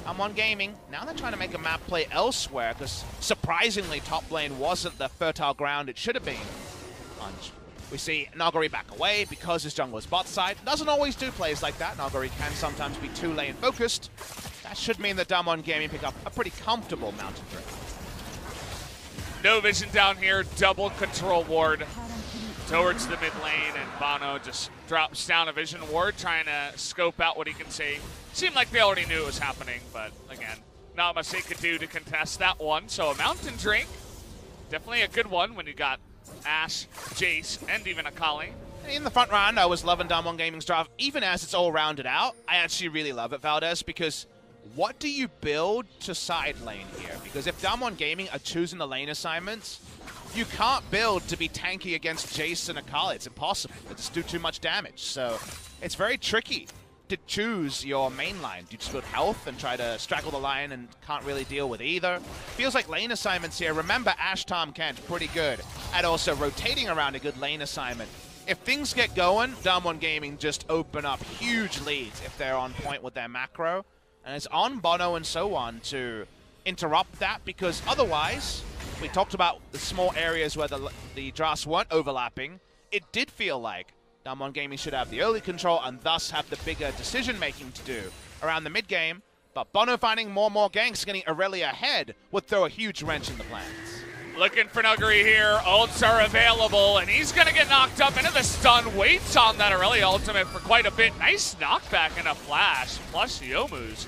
Speaker 1: I'm on gaming. Now they're trying to make a map play elsewhere, because surprisingly, top lane wasn't the fertile ground it should have been. We see Nuguri back away because his jungler's bot side. Doesn't always do plays like that. Nuguri can sometimes be two lane focused. That should mean that Damwon Gaming pick up a pretty comfortable mountain drake.
Speaker 3: No vision down here, double control ward towards the mid lane, and Bono just drops down a vision ward, trying to scope out what he can see. Seemed like they already knew it was happening, but again, not much they could do to contest that one. So a mountain drake, definitely a good one when you got Ashe, Jace, and even Akali.
Speaker 1: In the front round, I was loving Damwon Gaming's draft. Even as it's all rounded out, I actually really love it, Valdez, because what do you build to side lane here? Because if Damwon Gaming are choosing the lane assignments, you can't build to be tanky against Jace and Akali. It's impossible. They just do too much damage. So it's very tricky to choose your main line. Do you just build health and try to straddle the line and can't really deal with either? Feels like lane assignments here. Remember, Ashe Tahm Kench, pretty good at also rotating around a good lane assignment. If things get going, Damwon Gaming just open up huge leads if they're on point with their macro. And it's on Bono and so on to interrupt that because otherwise, we talked about the small areas where the, the drafts weren't overlapping. It did feel like Damwon Gaming should have the early control and thus have the bigger decision making to do around the mid game. But Bono finding more and more ganks, getting Irelia ahead, would throw a huge wrench in the plans.
Speaker 3: Looking for Nuguri here. Ults are available, and he's going to get knocked up into the stun. Waits on that Irelia ultimate for quite a bit. Nice knockback and a flash. Plus Youmuu's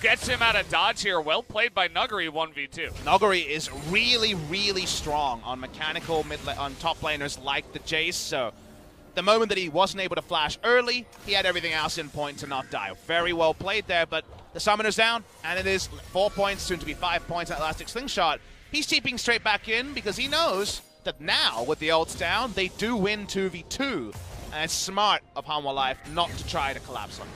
Speaker 3: gets him out of dodge here. Well played by Nuguri 1v2.
Speaker 1: Nuguri is really, really strong on mechanical mid on top laners like the Jace. So the moment that he wasn't able to flash early, he had everything else in point to not die. Very well played there, but the summoner's down, and it is four points, soon to be five points at Elastic Slingshot. He's teeping straight back in because he knows that now, with the ults down, they do win 2v2. And it's smart of Hanwha Life not to try to collapse him.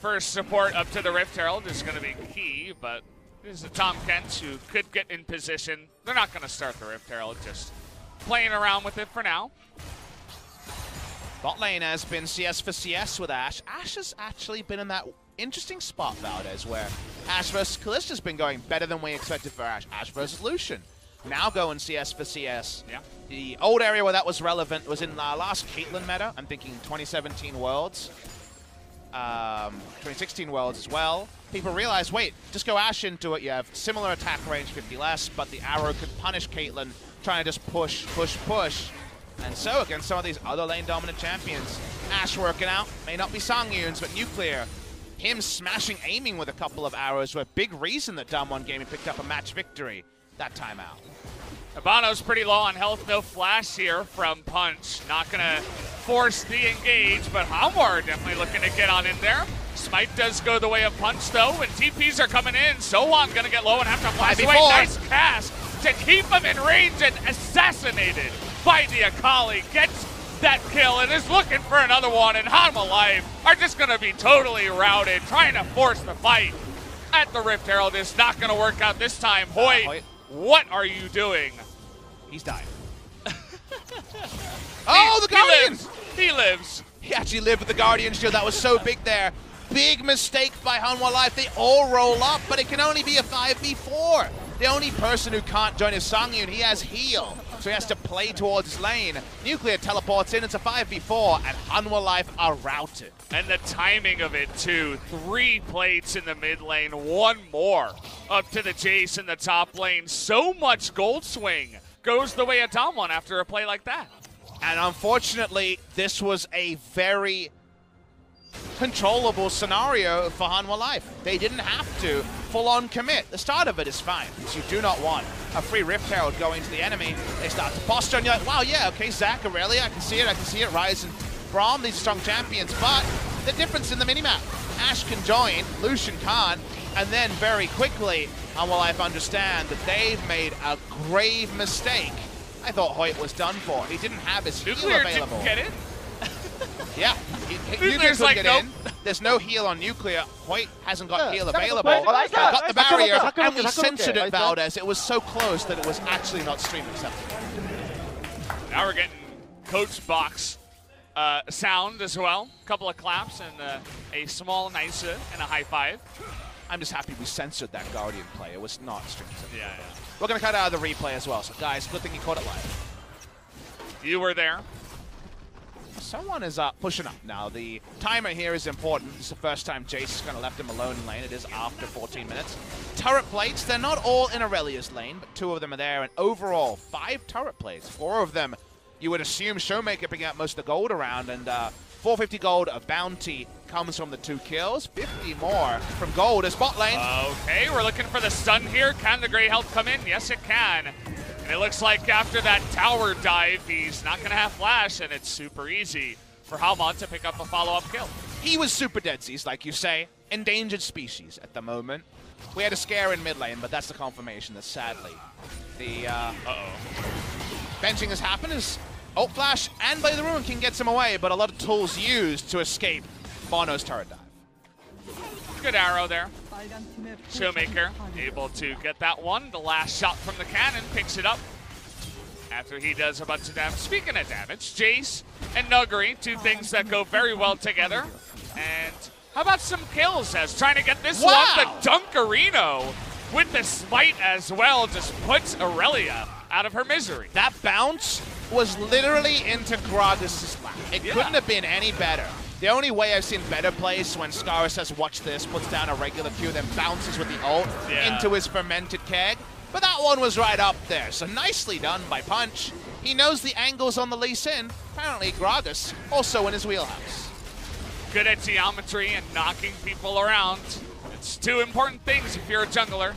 Speaker 3: First support up to the Rift Herald is going to be key, but this is a Tahm Kench who could get in position. They're not going to start the Rift Herald, just playing around with it for now.
Speaker 1: Bot lane has been CS for CS with Ashe. Ashe has actually been in that interesting spot, Valdez, where Ashe versus Kalista's been going better than we expected for Ashe. Ashe versus Lucian. Now going CS for CS.
Speaker 3: Yeah.
Speaker 1: The old area where that was relevant was in uh, last Caitlyn meta. I'm thinking 2017 Worlds. Um, 2016 Worlds as well. People realize, wait, just go Ashe into it. You have similar attack range, 50 less, but the arrow could punish Caitlyn trying to just push, push, push. And so against some of these other lane dominant champions, Ashe working out. May not be Song Sangyoon's, but Nuclear. Him smashing, aiming with a couple of arrows were a big reason that Damwon Gaming picked up a match victory that time out.
Speaker 3: Abano's pretty low on health, no flash here from Punch. Not gonna force the engage, but Hanwha definitely looking to get on in there. Smite does go the way of Punch though, and TPs are coming in. SoHwan gonna get low and have to flash away. Nice cast to keep him in range and assassinated by the Akali. Gets that kill and is looking for another one, and Hanwha Life are just gonna be totally routed, trying to force the fight at the Rift Herald. Is not gonna work out this time. Ah,
Speaker 1: Hoit, Hoit.
Speaker 3: what are you doing?
Speaker 1: He's dying. oh, the
Speaker 3: He
Speaker 1: Guardian!
Speaker 3: lives. He lives.
Speaker 1: He actually lived with the Guardian shield. That was so big there. Big mistake by Hanwha Life. They all roll up, but it can only be a 5v4. The only person who can't join is Sangyoon. He has heal, so he has to play towards his lane. Nuclear teleports in. It's a 5v4, and Hanwha Life are routed.
Speaker 3: And the timing of it, too. Three plates in the mid lane, one more up to the Jace in the top lane. So much gold swing goes the way of Damwon after a play like that.
Speaker 1: And unfortunately, this was a very controllable scenario for Hanwha Life. They didn't have to full-on commit. The start of it is fine, because you do not want a free Rift Herald going to the enemy. They start to posture, and you're like, wow, yeah, okay, Zac, Irelia, I can see it, I can see it, Ryze and Braum, these are strong champions, but the difference in the minimap. Ashe can join, Lucian can't, and then very quickly, Hanwha Life understand that they've made a grave mistake. I thought Hoit was done for. He didn't have his heal
Speaker 3: Nuclear
Speaker 1: available.
Speaker 3: didn't get it.
Speaker 1: Yeah, he, he, Nuclear
Speaker 3: Nuclear's like,
Speaker 1: get
Speaker 3: nope.
Speaker 1: in. There's no heal on Nuclear. Hoit hasn't got
Speaker 2: Yeah,
Speaker 1: heal available.
Speaker 2: point. Oh,
Speaker 1: Got the
Speaker 2: Nice
Speaker 1: barrier,
Speaker 2: shot.
Speaker 1: and we
Speaker 2: Second point.
Speaker 1: censored it, Valdez. It was so close that it was actually not stream acceptable.
Speaker 3: Now we're getting Coach Box uh, sound as well. A couple of claps and uh, a small nice uh, and a high five.
Speaker 1: I'm just happy we censored that Guardian play. It was not stream acceptable.
Speaker 3: Yeah, yeah.
Speaker 1: We're going to cut out the replay as well. So, guys, good thing you caught it live.
Speaker 3: You were there.
Speaker 1: Someone is uh, pushing up now. The timer here is important. It's the first time Jace has kind of left him alone in lane. It is after 14 minutes. Turret plates, they're not all in Irelia's lane, but two of them are there. And overall, five turret plates. Four of them, you would assume Showmaker picking up most of the gold around. And uh, 450 gold of bounty comes from the two kills. 50 more from gold as bot lane.
Speaker 3: Okay, we're looking for the stun here. Can the Grey Health come in? Yes, it can. And it looks like after that tower dive, he's not going to have flash, and it's super easy for Halmon to pick up a follow-up kill.
Speaker 1: He was super deadsies, like you say. Endangered species at the moment. We had a scare in mid lane, but that's the confirmation that sadly the uh,
Speaker 3: Uh-oh.
Speaker 1: benching has happened as Ult Flash and Blade of the Ruin can get some away, but a lot of tools used to escape Bono's turret dive.
Speaker 3: Good arrow there. Showmaker able to get that one. The last shot from the cannon picks it up after he does a bunch of damage. Speaking of damage, Jace and Nuguri, two things that go very well together. And how about some kills as trying to get this
Speaker 1: Wow.
Speaker 3: one? The Dunkarino with the smite as well just puts Irelia out of her misery.
Speaker 1: That bounce was literally into Gragas' lap. It
Speaker 3: Yeah.
Speaker 1: couldn't have been any better. The only way I've seen better plays when Scar says, watch this, puts down a regular Q, then bounces with the ult
Speaker 3: Yeah.
Speaker 1: into his fermented keg. But that one was right up there, so nicely done by Punch. He knows the angles on the Lee Sin. Apparently, Gragas also in his wheelhouse.
Speaker 3: Good at geometry and knocking people around. It's two important things if you're a jungler.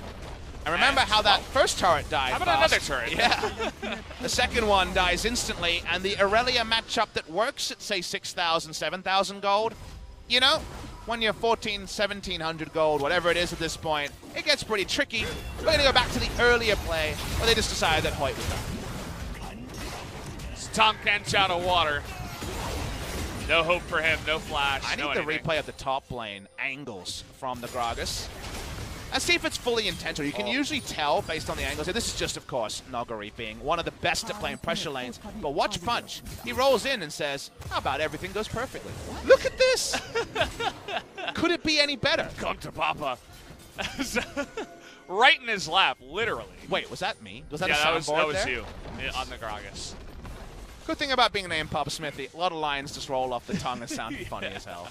Speaker 1: And remember
Speaker 3: And-
Speaker 1: how that
Speaker 3: oh.
Speaker 1: first turret died.
Speaker 3: How about
Speaker 1: fast?
Speaker 3: another turret?
Speaker 1: Yeah. the second one dies instantly, and the Irelia matchup that works at, say, 6,000, 7,000 gold, you know, when you're 14, 1700 gold, whatever it is at this point, it gets pretty tricky. We're going to go back to the earlier play where they just decided that Hoit was done.
Speaker 3: It's Tahm Kench out of water. No hope for him, no flash.
Speaker 1: I need
Speaker 3: no
Speaker 1: the replay of the top lane angles from the Gragas. Let's see if it's fully intentional. You can oh. usually tell based on the angles. This is just, of course, Nuguri being one of the best at playing pressure lanes. But watch Punch. He rolls in and says, how about everything goes perfectly? Look at this! Could it be any better?
Speaker 3: Come to Papa. right in his lap, literally.
Speaker 1: Wait, was that me? Was that
Speaker 3: yeah,
Speaker 1: a
Speaker 3: that was, that was
Speaker 1: there?
Speaker 3: you yeah, on the Gragas.
Speaker 1: Good thing about being named Papa Smithy, a lot of lines just roll off the tongue and sound funny as hell.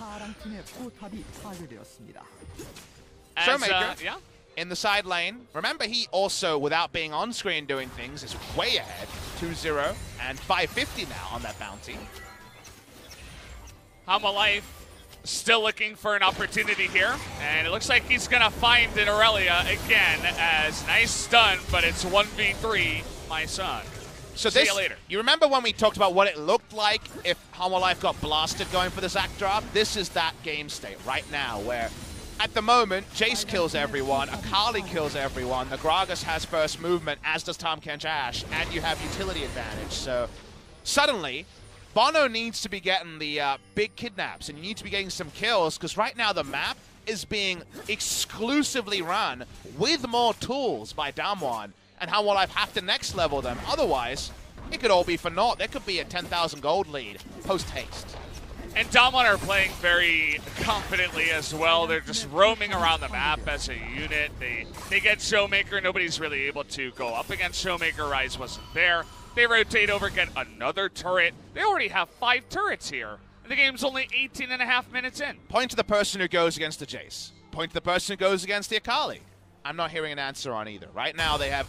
Speaker 1: Showmaker.
Speaker 3: Uh, yeah.
Speaker 1: In the side lane. Remember, he also, without being on screen doing things, is way ahead. 2-0 and 550 now on that bounty.
Speaker 3: Hanwha Life still looking for an opportunity here. And it looks like he's going to find an Irelia again as nice stun, but it's 1v3, my son.
Speaker 1: So
Speaker 3: See
Speaker 1: this,
Speaker 3: you later.
Speaker 1: You remember when we talked about what it looked like if Hanwha Life got blasted going for this act drop? This is that game state right now where at the moment, Jace kills everyone, Akali kills everyone, the Gragas has first movement, as does Tahm Ashe, and you have utility advantage. So suddenly, Bono needs to be getting the uh, big kidnaps, and you need to be getting some kills, because right now the map is being exclusively run with more tools by Damwon, and how will I have to next level them? Otherwise, it could all be for naught. There could be a 10,000 gold lead post haste.
Speaker 3: And Damwon are playing very confidently as well. They're just roaming around the map as a unit. They they get Showmaker. Nobody's really able to go up against Showmaker. Ryze wasn't there. They rotate over, get another turret. They already have five turrets here. And the game's only 18 and a half minutes in.
Speaker 1: Point to the person who goes against the Jace. Point to the person who goes against the Akali. I'm not hearing an answer on either. Right now, they have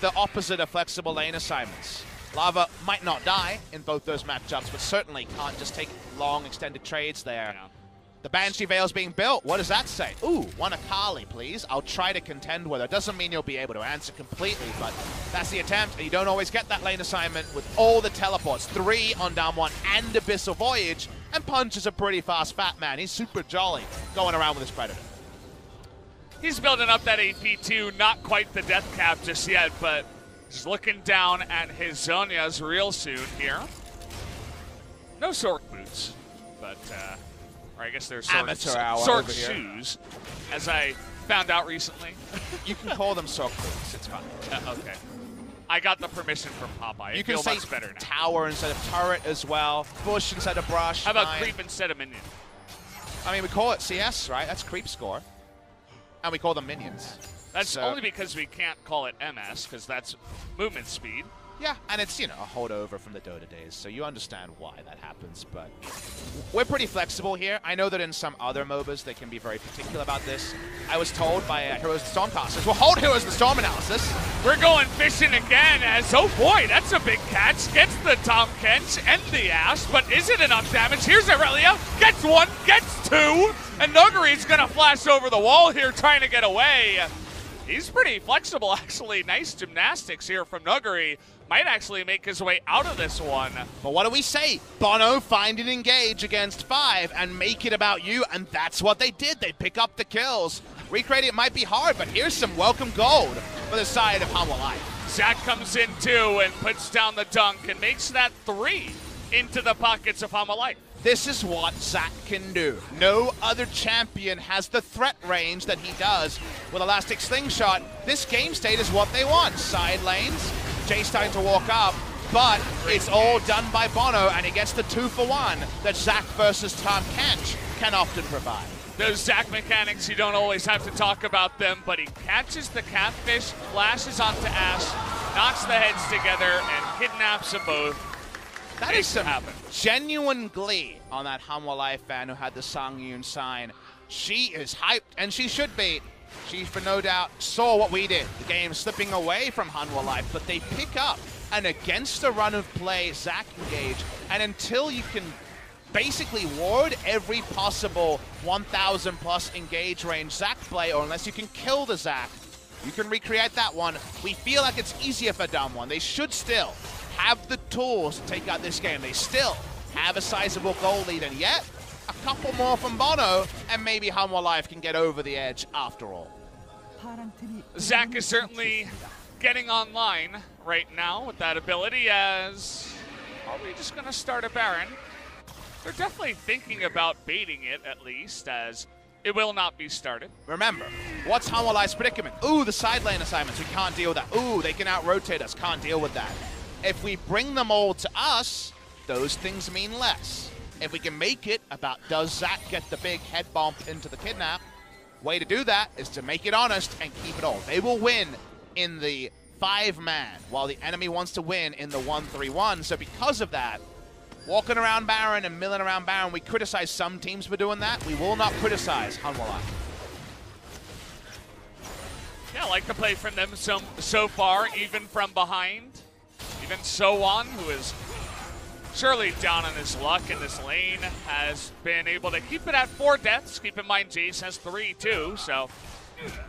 Speaker 1: the opposite of flexible lane assignments. Lava might not die in both those matchups, but certainly can't just take long, extended trades there.
Speaker 3: Yeah.
Speaker 1: The Banshee Veil's being built. What does that say? Ooh, one Akali, please. I'll try to contend with her. Doesn't mean you'll be able to answer completely, but that's the attempt. And you don't always get that lane assignment with all the teleports. Three on down one and Abyssal Voyage. And Punch is a pretty fast fat man. He's super jolly going around with his Predator.
Speaker 3: He's building up that AP2. Not quite the death cap just yet, but he's looking down at his Zhonya's real soon here. No Sork boots, but, uh, or I guess they're Sork, Sork shoes, as I found out recently.
Speaker 1: You can call them sock boots. It's fine.
Speaker 3: Uh, okay. I got the permission from Popeye. I
Speaker 1: You can
Speaker 3: feel
Speaker 1: say
Speaker 3: much better now.
Speaker 1: tower instead of turret as well. Bush instead of brush.
Speaker 3: How about creep instead of minion?
Speaker 1: I mean, we call it CS, right? That's creep score. And we call them minions.
Speaker 3: That's
Speaker 1: So-
Speaker 3: only because we can't call it MS, because that's movement speed.
Speaker 1: Yeah, and it's, you know, a holdover from the Dota days, so you understand why that happens, but we're pretty flexible here. I know that in some other MOBAs they can be very particular about this. I was told by uh, Heroes of the Stormcasters, we'll hold Heroes of the Storm analysis.
Speaker 3: We're going fishing again as, oh boy, that's a big catch. Gets the Tahm Kench and the Ashe, but is it enough damage? Here's Irelia. Gets one, gets two. And Nuguri's going to flash over the wall here trying to get away. He's pretty flexible, actually. Nice gymnastics here from Nuguri. Might actually make his way out of this one.
Speaker 1: But what do we say? Bono find and engage against five and make it about you, and that's what they did. They pick up the kills. Recreating it might be hard, but here's some welcome gold for the side of Life.
Speaker 3: Zac comes in too and puts down the dunk and makes that three into the pockets of Hanwha Life.
Speaker 1: This is what Zac can do. No other champion has the threat range that he does with Elastic Slingshot. This game state is what they want. Side lanes, Jay starting to walk up, but it's all done by Bono, and he gets the two for one that Zac versus Tahm Kench can often provide.
Speaker 3: Those Zac mechanics, you don't always have to talk about them, but he catches the catfish, flashes onto Ashe, knocks the heads together, and kidnaps them both.
Speaker 1: That is some
Speaker 3: happen.
Speaker 1: genuine glee on that Hanwha Life fan who had the Sang Yoon sign. She is hyped, and she should be. She, for no doubt, saw what we did. The game slipping away from Hanwha Life, but they pick up and against the run of play, Zac engage. And until you can basically ward every possible 1,000 plus engage range Zac play, or unless you can kill the Zac, you can recreate that one. We feel like it's easier for Damwon. They should still have the tools to take out this game. They still have a sizable goal lead, and yet a couple more from Bono, and maybe Hanwha Life can get over the edge after all.
Speaker 3: Zac is certainly getting online right now with that ability as are we just going to start a Baron. They're definitely thinking about baiting it at least as it will not be started.
Speaker 1: Remember, what's Humble predicament? Ooh, the side lane assignments, we can't deal with that. Ooh, they can out-rotate us, can't deal with that. If we bring them all to us, those things mean less. If we can make it about does Zac get the big head bump into the kidnap, way to do that is to make it honest and keep it all. They will win in the five-man, while the enemy wants to win in the one-three-one. So because of that, walking around Baron and milling around Baron, we criticize some teams for doing that. We will not criticize Hanwha
Speaker 3: Yeah, I like the play from them so, so far, even from behind. Even SoHwan, who is surely down on his luck in this lane, has been able to keep it at four deaths. Keep in mind, Jace has three, too, so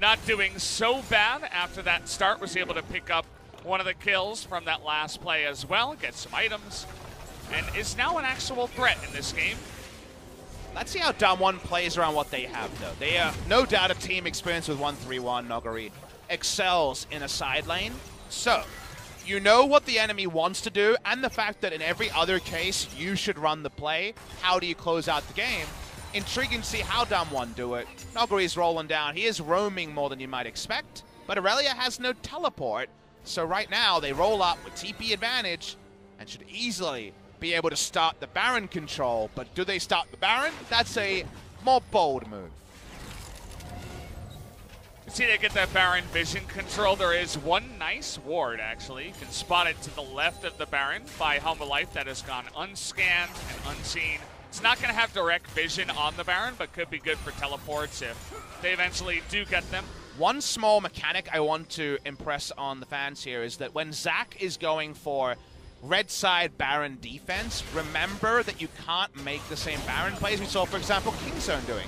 Speaker 3: not doing so bad after that start. Was able to pick up one of the kills from that last play as well, get some items, and is now an actual threat in this game.
Speaker 1: Let's see how Damwon plays around what they have, though. They are no doubt a team experienced with 1-3-1. Nuguri excels in a side lane. So, you know what the enemy wants to do, and the fact that in every other case, you should run the play. How do you close out the game? Intriguing to see how Damwon do it. Nuguri's rolling down. He is roaming more than you might expect, but Irelia has no teleport. So right now, they roll up with TP advantage and should easily be able to start the Baron control. But do they start the Baron? That's a more bold move.
Speaker 3: See they get that Baron vision control. There is one nice ward, actually. You can spot it to the left of the Baron by Hanwha Life that has gone unscanned and unseen. It's not going to have direct vision on the Baron, but could be good for teleports if they eventually do get them.
Speaker 1: One small mechanic I want to impress on the fans here is that when Zac is going for red side Baron defense, remember that you can't make the same Baron plays we saw, for example, Kingzone doing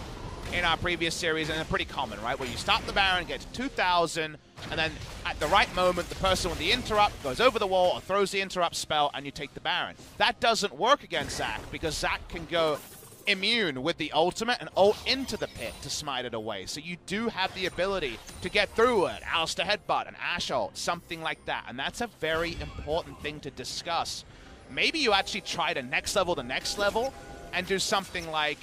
Speaker 1: in our previous series, and they're pretty common, right? Where you stop the Baron, get to 2,000, and then at the right moment, the person with the interrupt goes over the wall or throws the interrupt spell, and you take the Baron. That doesn't work against Zac, because Zac can go immune with the ultimate and ult into the pit to smite it away. So you do have the ability to get through it. Alistar Headbutt, an Ashe ult, something like that. And that's a very important thing to discuss. Maybe you actually try to next level the next level and do something like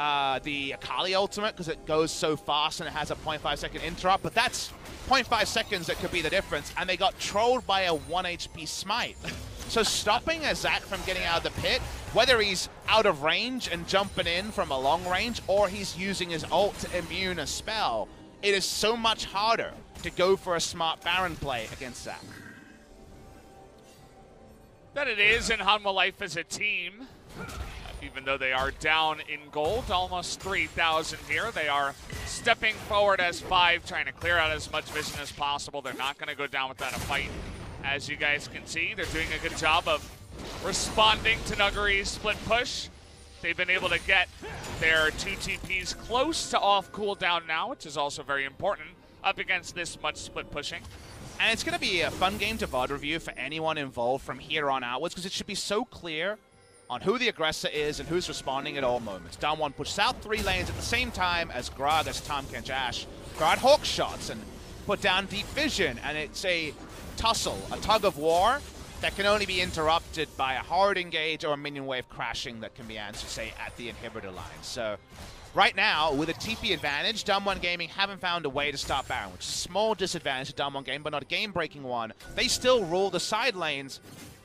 Speaker 1: uh, the Akali ultimate because it goes so fast and it has a 0.5 second interrupt, but that's 0.5 seconds that could be the difference, and they got trolled by a 1 HP smite. So stopping a Zac from getting out of the pit, whether he's out of range and jumping in from a long range, or he's using his ult to immune a spell, it is so much harder to go for a smart Baron play against Zac.
Speaker 3: That it is in Hanwha Life as a team. Even though they are down in gold, almost 3,000 here. They are stepping forward as five, trying to clear out as much vision as possible. They're not going to go down without a fight. As you guys can see, they're doing a good job of responding to Nuguri's split push. They've been able to get their two TPs close to off cooldown now, which is also very important up against this much split pushing.
Speaker 1: And it's going to be a fun game to VOD review for anyone involved from here on outwards because it should be so clear on who the aggressor is and who's responding at all moments. Damwon pushes out three lanes at the same time as Grog, as Tahm Kench guard hawk shots and put down deep vision. And it's a tussle, a tug of war that can only be interrupted by a hard engage or a minion wave crashing that can be answered, say, at the inhibitor line. So right now, with a TP advantage, Damwon Gaming haven't found a way to stop Baron, which is a small disadvantage to Damwon Game, but not a game-breaking one. They still rule the side lanes,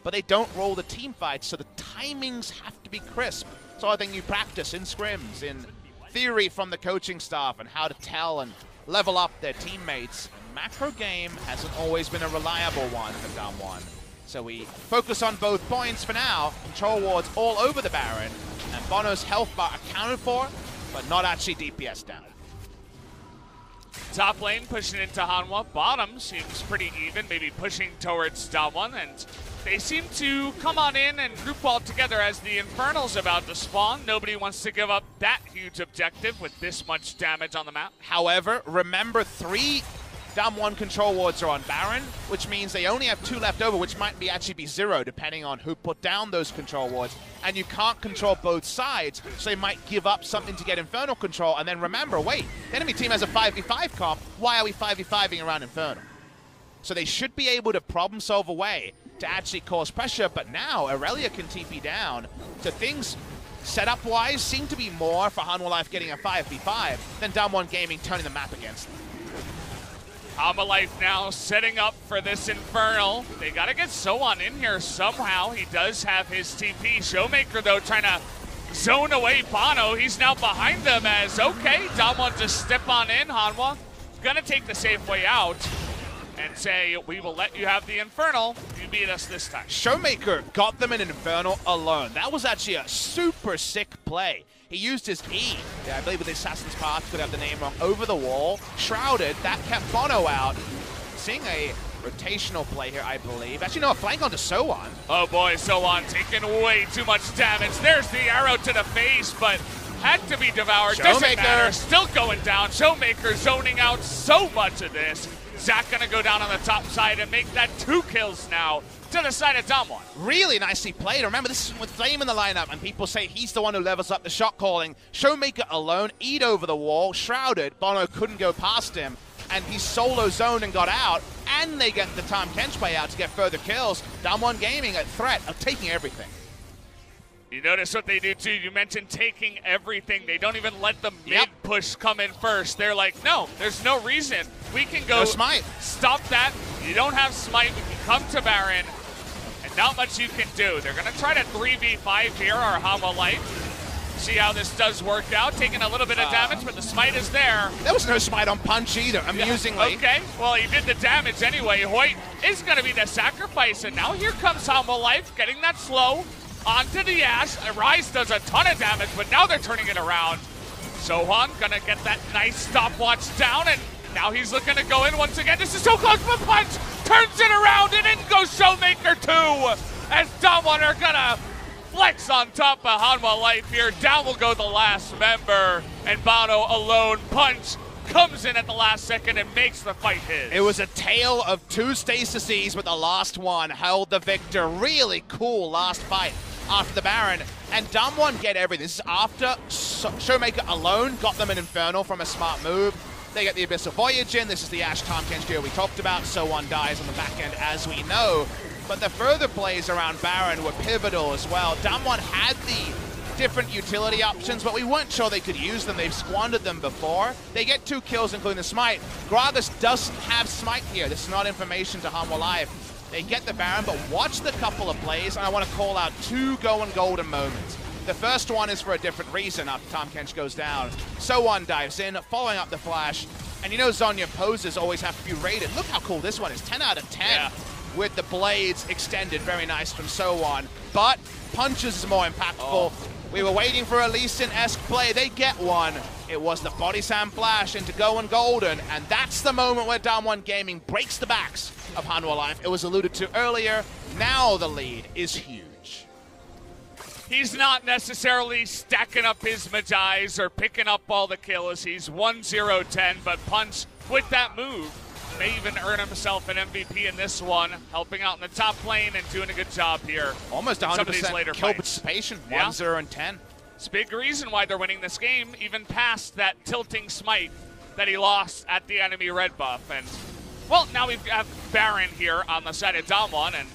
Speaker 1: but they don't roll the team fights, so the timings have to be crisp. So I think you practice in scrims, in theory from the coaching staff, and how to tell and level up their teammates. Macro game hasn't always been a reliable one for Damwon. So we focus on both points for now. Control wards all over the Baron, and Bono's health bar accounted for, but not actually DPS down.
Speaker 3: Top lane pushing into Hanwha. Bottom seems pretty even, maybe pushing towards Damwon, and they seem to come on in and group all together as the Infernal's about to spawn. Nobody wants to give up that huge objective with this much damage on the map.
Speaker 1: However, remember three Damwon control wards are on Baron, which means they only have two left over, which might be actually be zero, depending on who put down those control wards. And you can't control both sides, so they might give up something to get Infernal control. And then remember, wait, the enemy team has a 5v5 comp. Why are we 5v5ing around Infernal? So they should be able to problem solve a way to actually cause pressure. But now Irelia can TP down, so things setup-wise, seem to be more for Hanwha Life getting a 5v5 than Damwon Gaming turning the map against them.
Speaker 3: Life now setting up for this Infernal. They gotta get SoHwan in here somehow. He does have his TP. Showmaker, though, trying to zone away Bono. He's now behind them as, okay, Damwon just step on in. Hanwha gonna take the safe way out and say, we will let you have the Infernal. You beat us this time.
Speaker 1: Showmaker got them an Infernal alone. That was actually a super sick play. He used his E, yeah, I believe with the Assassin's Path, could have the name wrong, over the wall, shrouded, that kept Bono out. Seeing a rotational play here, I believe. Actually, no, a flank onto SoHwan.
Speaker 3: Oh boy, SoHwan taking way too much damage. There's the arrow to the face, but had to be devoured. Doesn't
Speaker 1: Showmaker.
Speaker 3: matter. Still going down. Showmaker zoning out so much of this. Zac gonna go down on the top side and make that two kills now to the side of Damwon.
Speaker 1: Really nicely played. Remember, this is with Flame in the lineup, and people say he's the one who levels up the shot calling. Showmaker alone, eat over the wall, shrouded. Bono couldn't go past him, and he solo zoned and got out. And they get the Tahm Kench play out to get further kills. Damwon Gaming a threat of taking everything.
Speaker 3: You notice what they do too. You mentioned taking everything. They don't even let the mid
Speaker 1: Yep.
Speaker 3: push come in first. They're like, no, there's no reason. We can go
Speaker 1: No smite.
Speaker 3: stop that. You don't have smite. We can come to Baron, and not much you can do. They're gonna try to 3v5 here, our Hanwha Life. See how this does work out. Taking a little bit of uh, damage, but the smite is there.
Speaker 1: There was no smite on Punch either, amusingly.
Speaker 3: Okay, well, he did the damage anyway. Hoit is going to be the sacrifice, and now here comes Hanwha Life getting that slow onto the Ashe. Ryze does a ton of damage, but now they're turning it around. SoHwan to get that nice stopwatch down, and now he's looking to go in once again. This is so close, but Punch turns it around, and in goes Showmaker 2, as Damwon are to flex on top of Hanwha Life here. Down will go the last member, and Bono alone. Punch comes in at the last second and makes the fight his.
Speaker 1: It was a tale of two stasises, but the last one held the victor. Really cool last fight after the Baron. And Damwon get everything. This is after so- Showmaker alone got them an Infernal from a smart move. They get the Abyssal Voyage in. This is the Ashe Tahm Kench duo we talked about. So one dies on the back end, as we know. But the further plays around Baron were pivotal as well. Damwon had the different utility options, but we weren't sure they could use them. They've squandered them before. They get two kills, including the Smite. Gragas doesn't have Smite here. This is not information to Hanwha Live. They get the Baron, but watch the couple of plays, and I want to call out two going golden moments. The first one is for a different reason after Tahm Kench goes down. So one dives in, following up the flash. And you know Zhonya poses always have to be rated. Look how cool this one is. 10 out of 10
Speaker 3: Yeah.
Speaker 1: with the blades extended. Very nice from So on. But punches is more impactful. Oh. We were waiting for a Lee Sin-esque play. They get one. It was the body slam flash into going golden, and that's the moment where Damwon Gaming breaks the backs of Hanwha Life. It was alluded to earlier. Now the lead is huge.
Speaker 3: He's not necessarily stacking up his Mejai's or picking up all the kills. He's 1 0 10, but Punch with that move may even earn himself an MVP in this one, helping out in the top lane and doing a good job here.
Speaker 1: Almost
Speaker 3: Some of these
Speaker 1: 100%
Speaker 3: later
Speaker 1: kill
Speaker 3: fights.
Speaker 1: participation.
Speaker 3: Yeah.
Speaker 1: 1 0 and 10.
Speaker 3: It's a big reason why they're winning this game, even past that tilting smite that he lost at the enemy red buff. And, well, now we have Baron here on the side of Damwon, and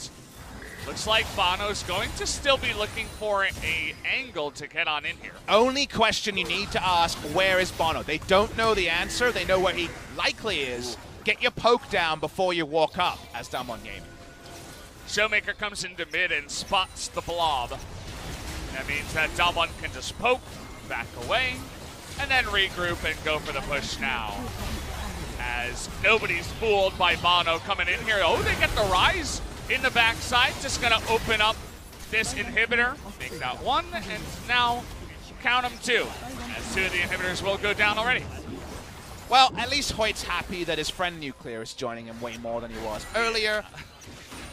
Speaker 3: looks like Bono's going to still be looking for a angle to get on in here.
Speaker 1: Only question you need to ask where is Bono? They don't know the answer. They know where he likely is. Get your poke down before you walk up, as Damwon Gaming.
Speaker 3: Showmaker comes into mid and spots the blob. That means that Damwon can just poke, back away, and then regroup and go for the push now. As nobody's fooled by Bono coming in here. Oh, they get the Ryze in the backside. Just gonna open up this inhibitor. Make that one, and now count them two. As two of the inhibitors will go down already.
Speaker 1: Well, at least Hoit's happy that his friend Nuclear is joining him way more than he was earlier.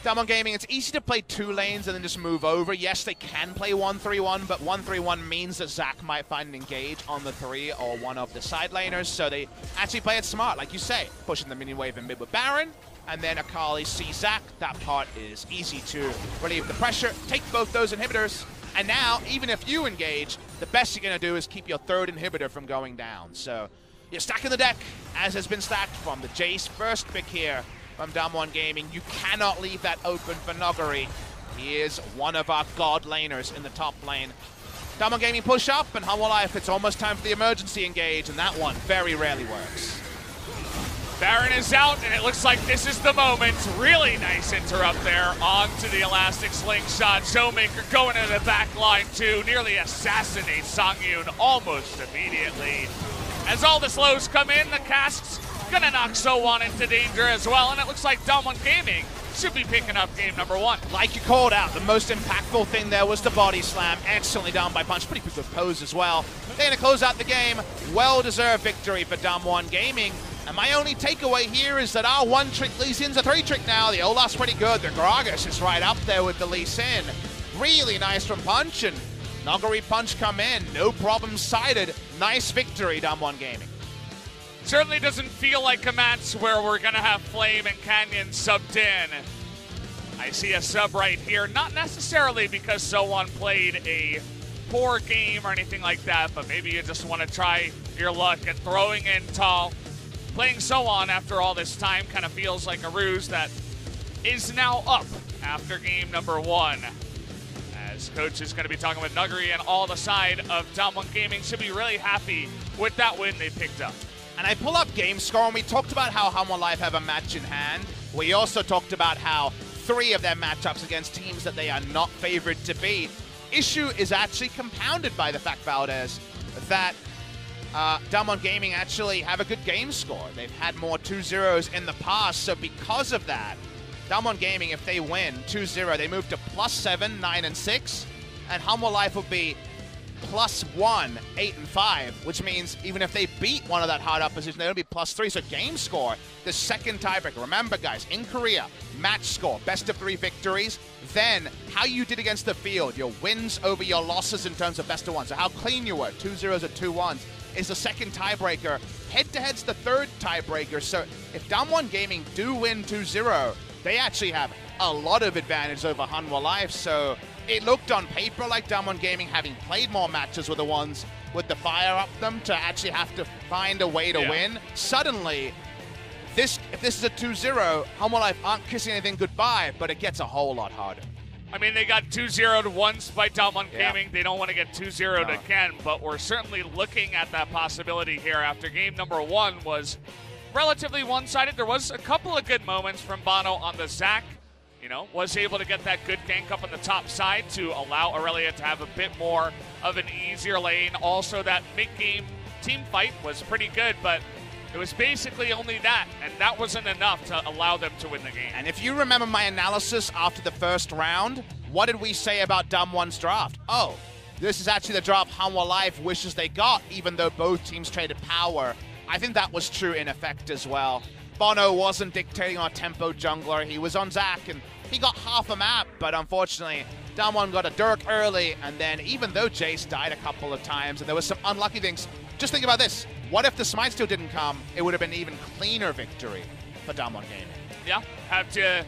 Speaker 1: Damwon Gaming, it's easy to play two lanes and then just move over. Yes, they can play 1-3-1, but 1-3-1 means that Zac might find an engage on the three or one of the side laners, so they actually play it smart, like you say, pushing the minion wave in mid with Baron, and then Akali sees Zac. That part is easy to relieve the pressure, take both those inhibitors, and now, even if you engage, the best you're going to do is keep your third inhibitor from going down. So you're stacking the deck, as has been stacked from the Jace first pick here from Damwon Gaming. You cannot leave that open for Nuguri. He is one of our god laners in the top lane. Damwon Gaming push up, and Life, it's almost time for the emergency engage, and that one very rarely works.
Speaker 3: Baron is out, and it looks like this is the moment. Really nice interrupt there onto the elastic slingshot. Showmaker going to the back line too. Nearly assassinates Sangyoon almost immediately. As all the slows come in, the casks gonna knock So1 into danger as well, and it looks like Damwon Gaming should be picking up game number one.
Speaker 1: Like you called out, the most impactful thing there was the body slam. Excellently done by Punch. Pretty good pose as well. They're going to close out the game. Well-deserved victory for Damwon Gaming. And my only takeaway here is that our one trick Lee Sin's a three trick now. The Olaf's pretty good. The Gragas is right up there with the Lee Sin. Really nice from Punch. And Nuguri Punch come in. No problem cited. Nice victory, Damwon Gaming.
Speaker 3: Certainly doesn't feel like a match where we're gonna have Flame and Canyon subbed in. I see a sub right here, not necessarily because So1 played a poor game or anything like that, but maybe you just want to try your luck at throwing in Thal. Playing So1 after all this time kind of feels like a ruse that is now up after game number one. As coach is going to be talking with Nuguri and all the side of Damwon Gaming should be really happy with that win they picked up.
Speaker 1: And I pull up game score, and we talked about how Hanwha Life have a match in hand. We also talked about how three of their matchups against teams that they are not favored to beat. Issue is actually compounded by the fact, Valdez, that uh, Damwon Gaming actually have a good game score. They've had more 2-0s in the past, so because of that, Damwon Gaming, if they win 2-0, they move to plus 7, 9, and 6, and Hanwha Life will be plus 1, 8, and 5, which means even if they beat one of that hard opposition, they'll be plus 3. So game score, the second tiebreaker. Remember, guys, in Korea, match score, best of three victories, then how you did against the field, your wins over your losses in terms of best of one. So how clean you were, two zeros or two ones, is the second tiebreaker. Head to head's the third tiebreaker. So if Damwon Gaming do win 2 0, they actually have a lot of advantage over Hanwha Life. So it looked on paper like Damwon Gaming, having played more matches with the ones with the fire up them, to actually have to find a way to
Speaker 3: Yeah.
Speaker 1: win. Suddenly, this if this is a 2-0, Hanwha Life aren't kissing anything goodbye, but it gets a whole lot harder.
Speaker 3: I mean, they got 2-0 to once by Damwon
Speaker 1: Yeah.
Speaker 3: Gaming. They don't want to get 2-0
Speaker 1: No.
Speaker 3: again, but we're certainly looking at that possibility here after game number one was relatively one-sided. There was a couple of good moments from Bono on the Zac. You know, was able to get that good gank up on the top side to allow Irelia to have a bit more of an easier lane. Also, that mid-game team fight was pretty good, but it was basically only that, and that wasn't enough to allow them to win the game.
Speaker 1: And if you remember my analysis after the first round, what did we say about Damwon's draft? Oh, this is actually the draft Hanwha Life wishes they got, even though both teams traded power. I think that was true in effect as well. Bono wasn't dictating our tempo jungler. He was on Zac, and he got half a map, but unfortunately, Damwon got a Dirk early, and then even though Jace died a couple of times, and there was some unlucky things, just think about this. What if the Smite Steal didn't come? It would have been an even cleaner victory for Damwon Gaming.
Speaker 3: yeah, have to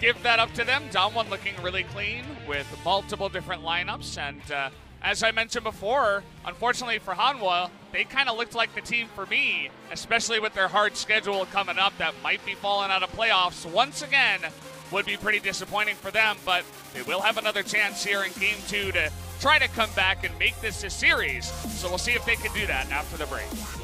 Speaker 3: give that up to them. Damwon looking really clean with multiple different lineups. And uh, as I mentioned before, unfortunately for Hanwha, they kind of looked like the team for me, especially with their hard schedule coming up that might be falling out of playoffs once again. Would be pretty disappointing for them, but they will have another chance here in game two to try to come back and make this a series. So we'll see if they can do that after the break.